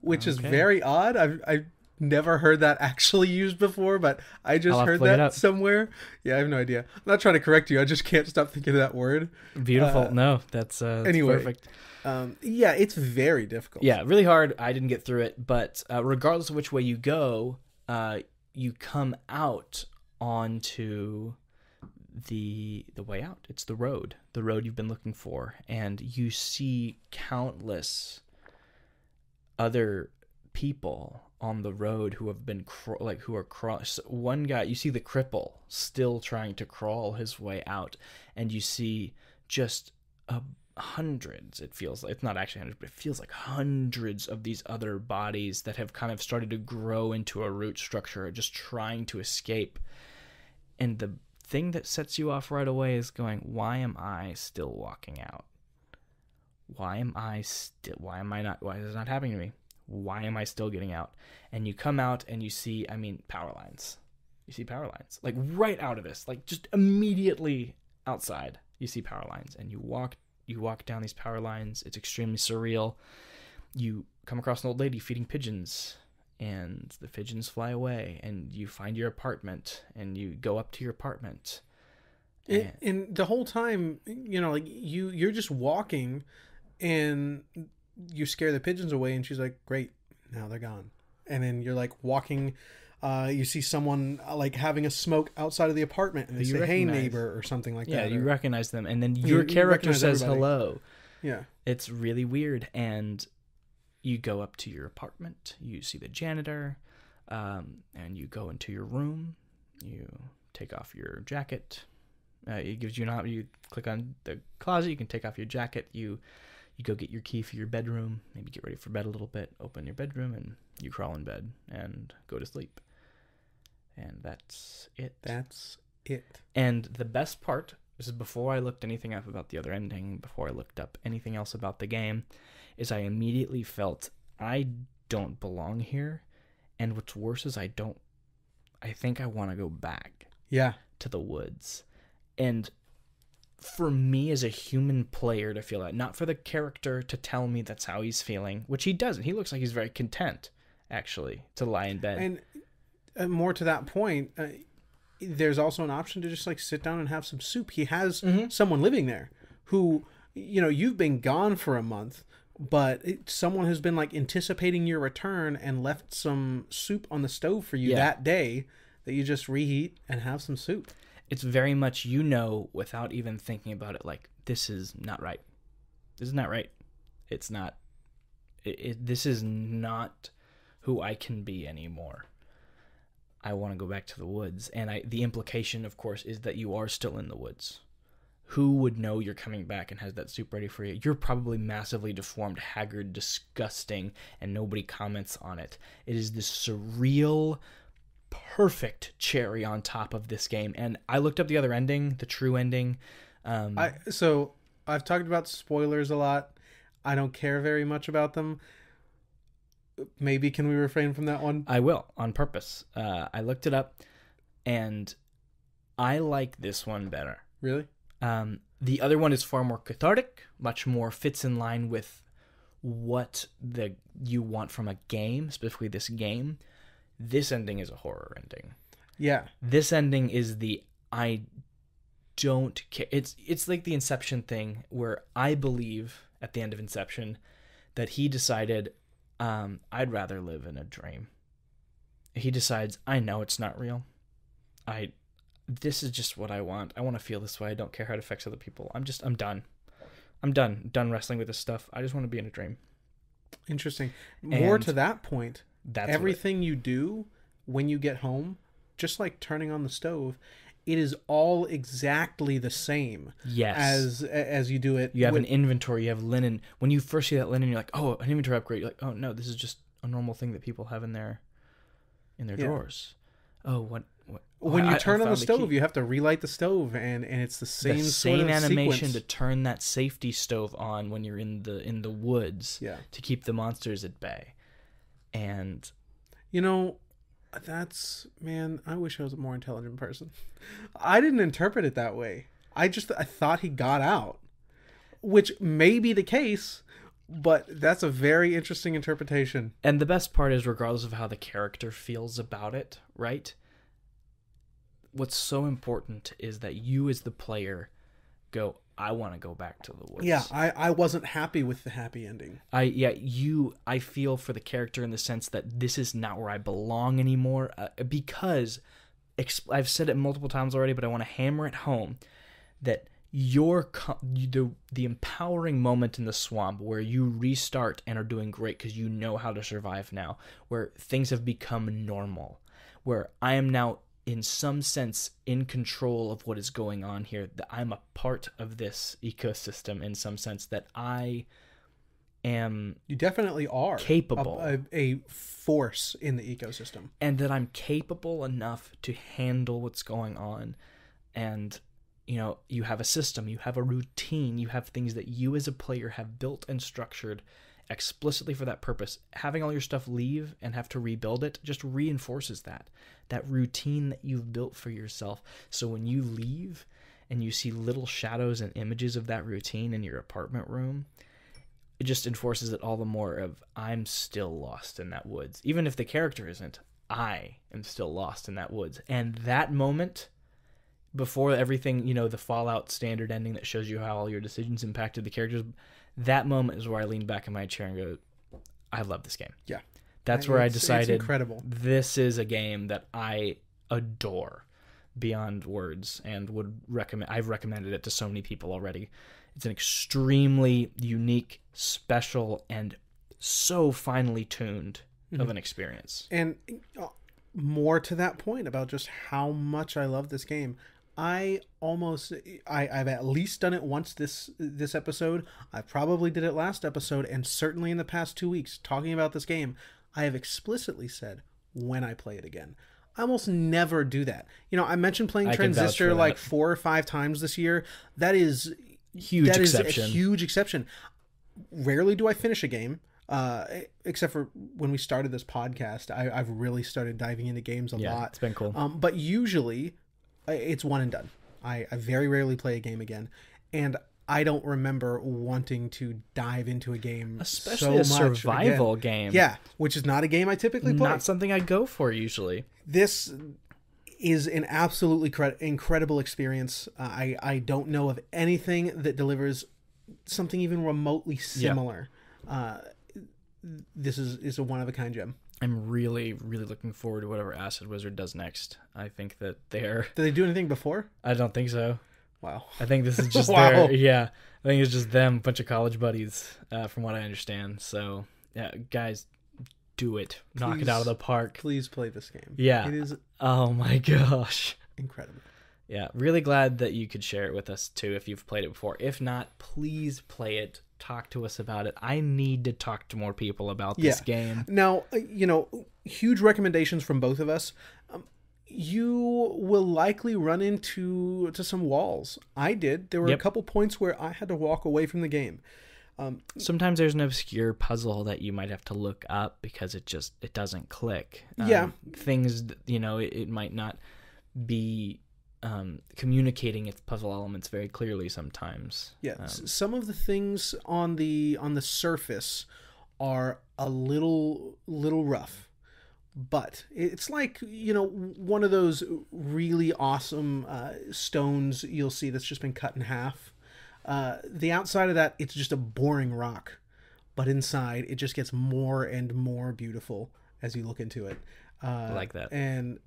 which is very odd. I've I've never heard that actually used before, but I just I'll have to heard that somewhere. Yeah, I have no idea. I'm not trying to correct you. I just can't stop thinking of that word. beautiful Uh, no that's, uh, that's anyway. perfect Um, yeah, it's very difficult. yeah really hard i didn't get through it but uh, regardless of which way you go uh, you come out onto the the way out it's the road the road you've been looking for and you see countless other people on the road who have been craw- like who are cross one guy you see the cripple still trying to crawl his way out and you see just a hundreds it feels like it's not actually hundreds but it feels like hundreds of these other bodies that have kind of started to grow into a root structure just trying to escape. And the thing that sets you off right away is going why am i still walking out? Why am i still why am i not why is this not happening to me why am i still getting out? And you come out and you see i mean power lines. You see power lines. Like right out of this. Like just immediately outside you see power lines. And you walk you walk down these power lines. It's extremely surreal. You come across an old lady feeding pigeons and the pigeons fly away and you find your apartment and you go up to your apartment. And, and the whole time you know like you you're just walking and you scare the pigeons away and she's like great now they're gone and then you're like walking uh, you see someone uh, like having a smoke outside of the apartment and they You say hey neighbor or something like that. yeah you or- recognize them and then your you character recognize says everybody. hello yeah It's really weird. And you go up to your apartment, you see the janitor, um, and you go into your room. You take off your jacket. Uh, it gives you an op- You click on the closet. You can take off your jacket. You you go get your key for your bedroom. Maybe get ready for bed a little bit. Open your bedroom and you crawl in bed and go to sleep. And that's it. that's it And the best part, this is before I looked anything up about the other ending, before I looked up anything else about the game, is I immediately felt I don't belong here. And what's worse is I don't, I think I want to go back yeah to the woods. And for me as a human player to feel that, not for the character to tell me that's how he's feeling, which he doesn't. He looks like he's very content, actually, to lie in bed. and uh, more to that point uh, there's also an option to just like sit down and have some soup he has Mhm. someone living there who you know you've been gone for a month but it, someone has been like anticipating your return and left some soup on the stove for you Yeah. that day that you just reheat and have some soup it's very much you know without even thinking about it like this is not right. This is not right. It's not it, it, this is not who i can be anymore. I want to go back to the woods. And i the implication of course is that you are still in the woods. Who would know you're coming back and has that soup ready for you? You're probably massively deformed haggard disgusting and nobody comments on it. It is this surreal perfect cherry on top of this game. And I looked up the other ending, the true ending. Um, i so i've talked about spoilers a lot i don't care very much about them maybe can we refrain from that one I will on purpose. Uh, I looked it up, and I like this one better. really Um, the other one is far more cathartic, much more fits in line with what the you want from a game, specifically this game. This ending is a horror ending. yeah this ending is the I don't care. It's it's like the Inception thing where I believe at the end of Inception that he decided um, I'd rather live in a dream. He decides I know it's not real. I this is just what I want. I want to feel this way. I don't care how it affects other people. I'm just I'm done. I'm done. Done wrestling with this stuff. I just want to be in a dream. interesting more And to that point That's everything you do when you get home, just like turning on the stove, it is all exactly the same Yes. as as you do it. you have with- an inventory, you have linen. When you first see that linen, you're like, "Oh, an inventory upgrade." You're like, "Oh no, this is just a normal thing that people have in their in their Yeah. drawers." Oh, what? what oh, when I- you I turn on the stove, key. you have to relight the stove, and and it's the same the sort same of animation sequence. to turn that safety stove on when you're in the in the woods Yeah, to keep the monsters at bay. And you know, that's man. I wish I was a more intelligent person. I didn't interpret it that way. I just I thought he got out, which may be the case, but that's a very interesting interpretation. and the best part is regardless of how the character feels about it, right? What's so important is that you as the player go, I want to go back to the woods. Yeah, I I wasn't happy with the happy ending. I yeah, you I feel for the character in the sense that this is not where I belong anymore uh, because I've said it multiple times already, but I want to hammer it home that your the the empowering moment in the swamp where you restart and are doing great because you know how to survive now, where things have become normal, where I am now in some sense in control of what is going on here that I'm a part of this ecosystem in some sense that I am You definitely are Capable. a, a, a force in the ecosystem. and that I'm capable enough to handle what's going on. And, you know, you have a system, you have a routine, you have things that you as a player have built and structured explicitly for that purpose. Having all your stuff leave and have to rebuild it just reinforces that. That routine that you've built for yourself. So when you leave and you see little shadows and images of that routine in your apartment room, it just enforces it all the more of I'm still lost in that woods. Even if the character isn't, I am still lost in that woods. And that moment before everything, you know, the Fallout standard ending that shows you how all your decisions impacted the characters, that moment is where I leaned back in my chair and go, I love this game. Yeah. That's where I decided incredible. this is a game that I adore beyond words and would recommend I've recommended it to so many people already. It's an extremely unique, special and so finely tuned of an experience. And uh, more to that point about just how much I love this game. I almost I, I've at least done it once this this episode. I probably did it last episode, and certainly in the past two weeks, talking about this game, I have explicitly said when I play it again. I almost never do that. You know, I mentioned playing I Transistor like four or five times this year. That is Huge that is exception. a huge exception. Rarely do I finish a game, uh, except for when we started this podcast. I, I've really started diving into games a yeah, lot. it's been cool. Um, but usually, it's one and done. I, I very rarely play a game again, and I don't remember wanting to dive into a game, Especially so a survival again. game. Yeah, which is not a game I typically play. Not something I go for usually. this is an absolutely cre- incredible experience. Uh, I I don't know of anything that delivers something even remotely similar. Uh, this is is a one of a kind gem. I'm really, really looking forward to whatever Acid Wizard does next. I think that they're Did they do anything before? I don't think so. Wow. I think this is just Wow. their yeah. I think it's just them, a bunch of college buddies, uh, from what I understand. So yeah, guys, do it, knock it out of the park. Please play this game. Yeah. It is Oh my gosh. incredible. Yeah, really glad that you could share it with us too if you've played it before. If not, please play it. Talk to us about it. I need to talk to more people about this Yeah. game. Now, uh, you know, huge recommendations from both of us. Um, you will likely run into to some walls. I did. There were Yep. a couple points where I had to walk away from the game. Sometimes there's an obscure puzzle that you might have to look up because it just it doesn't click. Um, Yeah. things you know it, it might not be um, communicating its puzzle elements very clearly sometimes. Yeah, Um, some of the things on the on the surface are a little little rough, but it's like you know one of those really awesome uh, stones you'll see that's just been cut in half. Uh, the outside of that, it's just a boring rock, but inside it just gets more and more beautiful as you look into it. Uh, I like that. and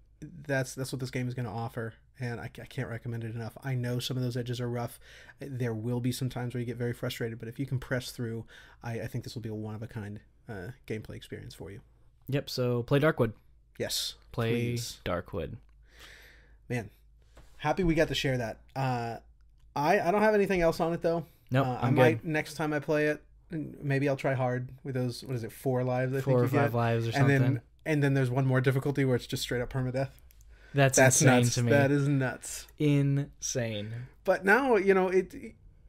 that's that's what this game is going to offer and I, I can't recommend it enough i know some of those edges are rough there will be some times where you get very frustrated but if you can press through i, I think this will be a one of a kind uh, gameplay experience for you Yep. So play Darkwood. yes Play please. Darkwood. man happy we got to share that. Uh, I I don't have anything else on it though. Nope, uh, I I'm might good. next time I play it. Maybe I'll try hard with those. What is it? Four lives. I Four or think you five get. lives or something. and then and then there's one more difficulty where it's just straight up permadeath. That's, That's insane nuts. to me. That is nuts. insane. But now you know it.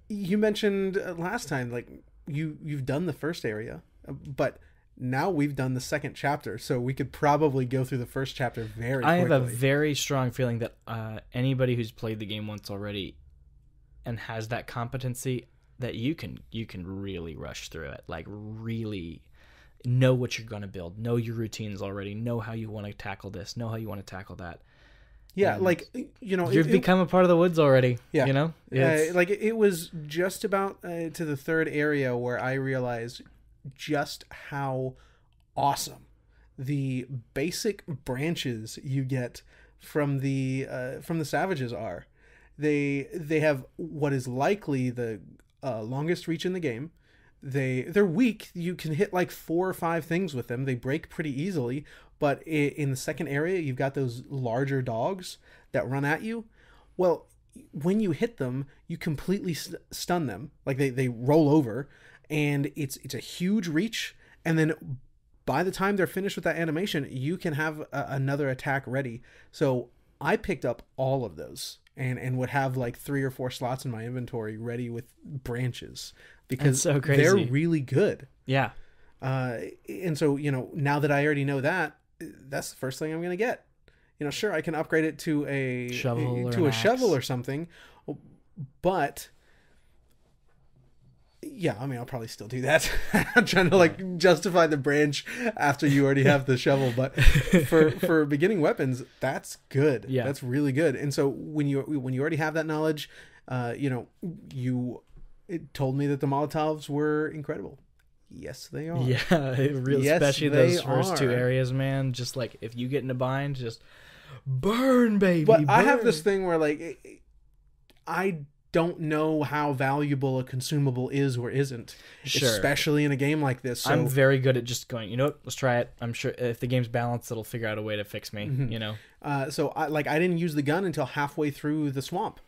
You mentioned uh, last time like you you've done the first area, uh, but now we've done the second chapter, so we could probably go through the first chapter very. I have a very strong feeling that uh, anybody who's played the game once already and has that competency that you can you can really rush through it like really know what you're going to build know your routines already know how you want to tackle this know how you want to tackle that yeah, and like you know, you've it- it- become a part of the woods already Yeah. you know Uh, like it was just about uh, to the third area where I realized just how awesome the basic branches you get from the uh, from the savages are. They they have what is likely the uh, longest reach in the game. They they're weak. You can hit like four or five things with them. They break pretty easily. But in the second area, you've got those larger dogs that run at you. Well, when you hit them, you completely st- stun them. Like they, they roll over, and it's it's a huge reach. And then by the time they're finished with that animation, you can have a, another attack ready. So I picked up all of those and and would have like three or four slots in my inventory ready with branches because so they're really good. yeah Uh, and so you know now that I already know that, that's the first thing I'm gonna get. You know, sure I can upgrade it to a Shovel or to a shovel or something, but yeah, I mean I'll probably still do that. I'm trying to like justify the branch after you already have the shovel, but for for beginning weapons, that's good. Yeah. that's really good. And so when you when you already have that knowledge, uh, you know, you it told me that the Molotovs were incredible. Yes, they are. yeah real, Yes, especially those first two areas man just like if you get in a bind just burn baby But I have this thing where like I don't know how valuable a consumable is or isn't, Sure. especially in a game like this. So I'm very good at just going, you know what, let's try it. I'm sure if the game's balanced, it'll figure out a way to fix me, Mm-hmm. you know? uh, so I like I didn't use the gun until halfway through the swamp.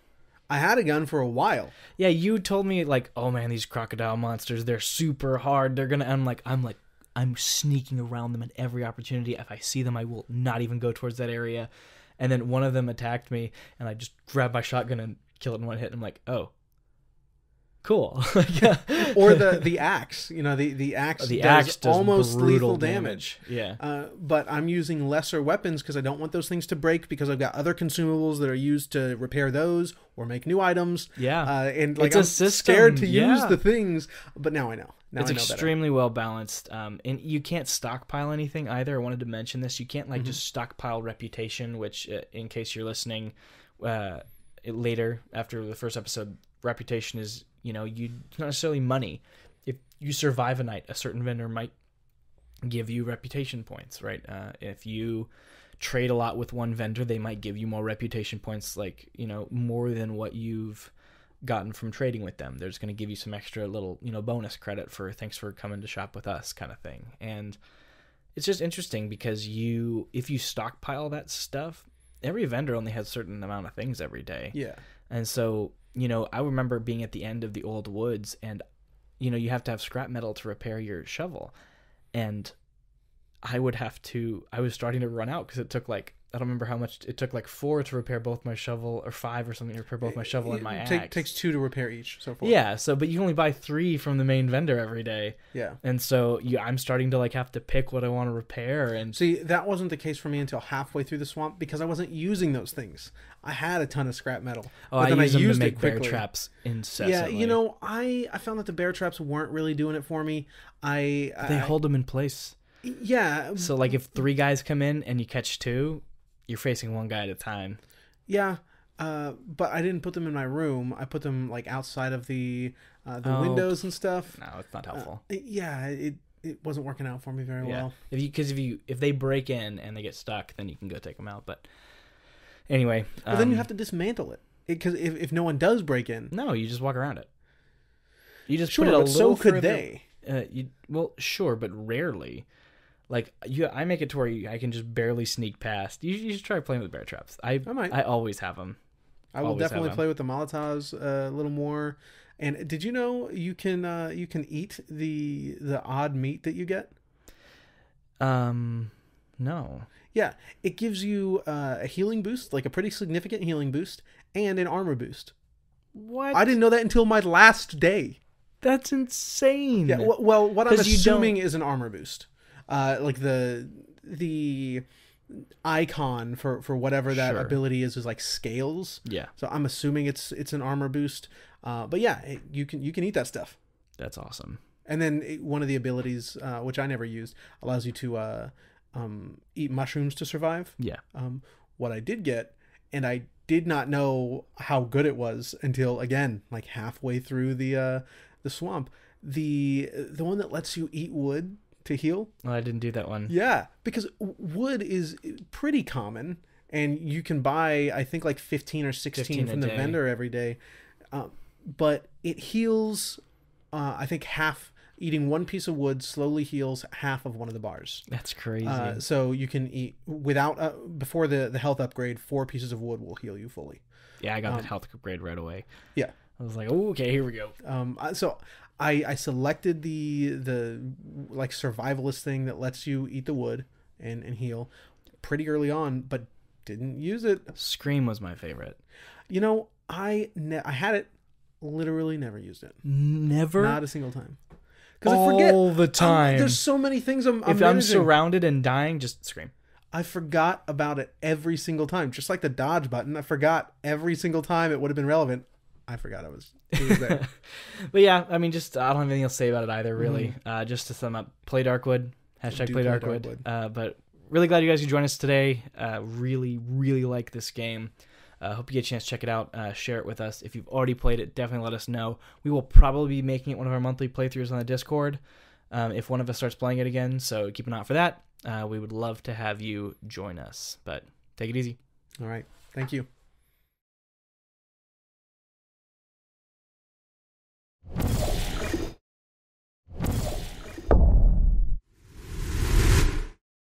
I had a gun for a while. Yeah, you told me, like, oh man, these crocodile monsters, they're super hard. They're gonna, I'm like, I'm like, I'm sneaking around them at every opportunity. If I see them, I will not even go towards that area. And then one of them attacked me, and I just grabbed my shotgun and kill it in one hit. And I'm like, oh, cool. yeah. Or the the axe, you know, the the axe the does axe does almost lethal damage. Yeah. Uh, but I'm using lesser weapons because I don't want those things to break because I've got other consumables that are used to repair those or make new items. Yeah. Uh, and like It's I'm scared to use the things, but now I know. Now it's I know better. extremely well balanced um, and you can't stockpile anything either i wanted to mention this you can't Mm-hmm. like just stockpile reputation which uh, in case you're listening uh, later after the first episode reputation is you know you not necessarily money if you survive a night a certain vendor might give you reputation points right uh, if you trade a lot with one vendor they might give you more reputation points like you know more than what you've gotten from trading with them. They're just going to give you some extra little, you know, bonus credit for thanks for coming to shop with us kind of thing. And it's just interesting because you if you stockpile that stuff, every vendor only has a certain amount of things every day. Yeah. And so, you know, I remember being at the end of the old woods and you know, you have to have scrap metal to repair your shovel. And I would have to I was starting to run out because it took like I don't remember how much it took like four to repair both my shovel or five or something to repair both my shovel and my axe. take, takes two to repair each. So far. Yeah, so but you only buy three from the main vendor every day, Yeah. and so you, I'm starting to like have to pick what I want to repair, and See, that wasn't the case for me until halfway through the swamp because I wasn't using those things. I had a ton of scrap metal. oh, but I then use them to make bear traps incessantly. Yeah, you know, I I found that the bear traps weren't really doing it for me. I, they I hold them in place. yeah, So like if three guys come in and you catch two, you're facing one guy at a time. yeah. Uh, but I didn't put them in my room. I put them like outside of the uh, the Oh. windows and stuff. No, it's not helpful. Uh, yeah, it it wasn't working out for me very yeah, well. if you because if you if they break in and they get stuck, then you can go take them out. But anyway, But then you um, have to dismantle it because if if no one does break in, no, you just walk around it. You just sure, put it a but so could they. Uh, you well, sure, but rarely. Like you, I make it to where you, I can just barely sneak past. You, you should try playing with bear traps. I I might. I always have them. I will Always have definitely them. play with the Molotovs uh, a little more. And did you know you can uh, you can eat the the odd meat that you get? Um, no. Yeah, it gives you uh, a healing boost, like a pretty significant healing boost, and an armor boost. What? I didn't know that until my last day. That's insane. Yeah, well, what I'm 'Cause you assuming is an armor boost, uh, like the the icon for for whatever that Sure. ability is is like scales. yeah, So I'm assuming it's it's an armor boost. Uh, but yeah, it, you can you can eat that stuff. that's awesome. And then it- one of the abilities, uh, which I never used, allows you to uh, um, eat mushrooms to survive. Yeah. Um, what I did get, and I did not know how good it was until again, like halfway through the uh, the swamp. The the one that lets you eat wood to heal. Well, I didn't do that one. Yeah, because wood is pretty common, and you can buy I think like fifteen or sixteen 15 from the day. vendor every day. Um, but it heals. Uh, I think half eating one piece of wood slowly heals half of one of the bars. That's crazy. Uh, so you can eat without uh, before the the health upgrade. Four pieces of wood will heal you fully. yeah, I got um, the health upgrade right away. Yeah. I was like, oh, okay, here we go. Um, so I I selected the the like survivalist thing that lets you eat the wood and and heal pretty early on, but didn't use it. Scream was my favorite. You know, I ne- I had it, literally never used it, Never. not a single time. Because I forget all the I'm- time. there's so many things I'm. I'm if I'm surrounded and dying, just scream. I forgot about it every single time, just like the dodge button. I forgot every single time it would have been relevant. I forgot I was. It was there. But yeah, I mean, just I don't have anything else to say about it either. Really, uh, just to sum up, play Darkwood. Hashtag Do play play Darkwood. Darkwood. Uh, but really glad you guys could join us today. Uh, really, really like this game. Uh, hope you get a chance to check it out. Uh, share it with us. If you've already played it, definitely let us know. We will probably be making it one of our monthly playthroughs on the Discord um, if one of us starts playing it again. So keep an eye out for that. Uh, we would love to have you join us. But take it easy. All right. Thank you.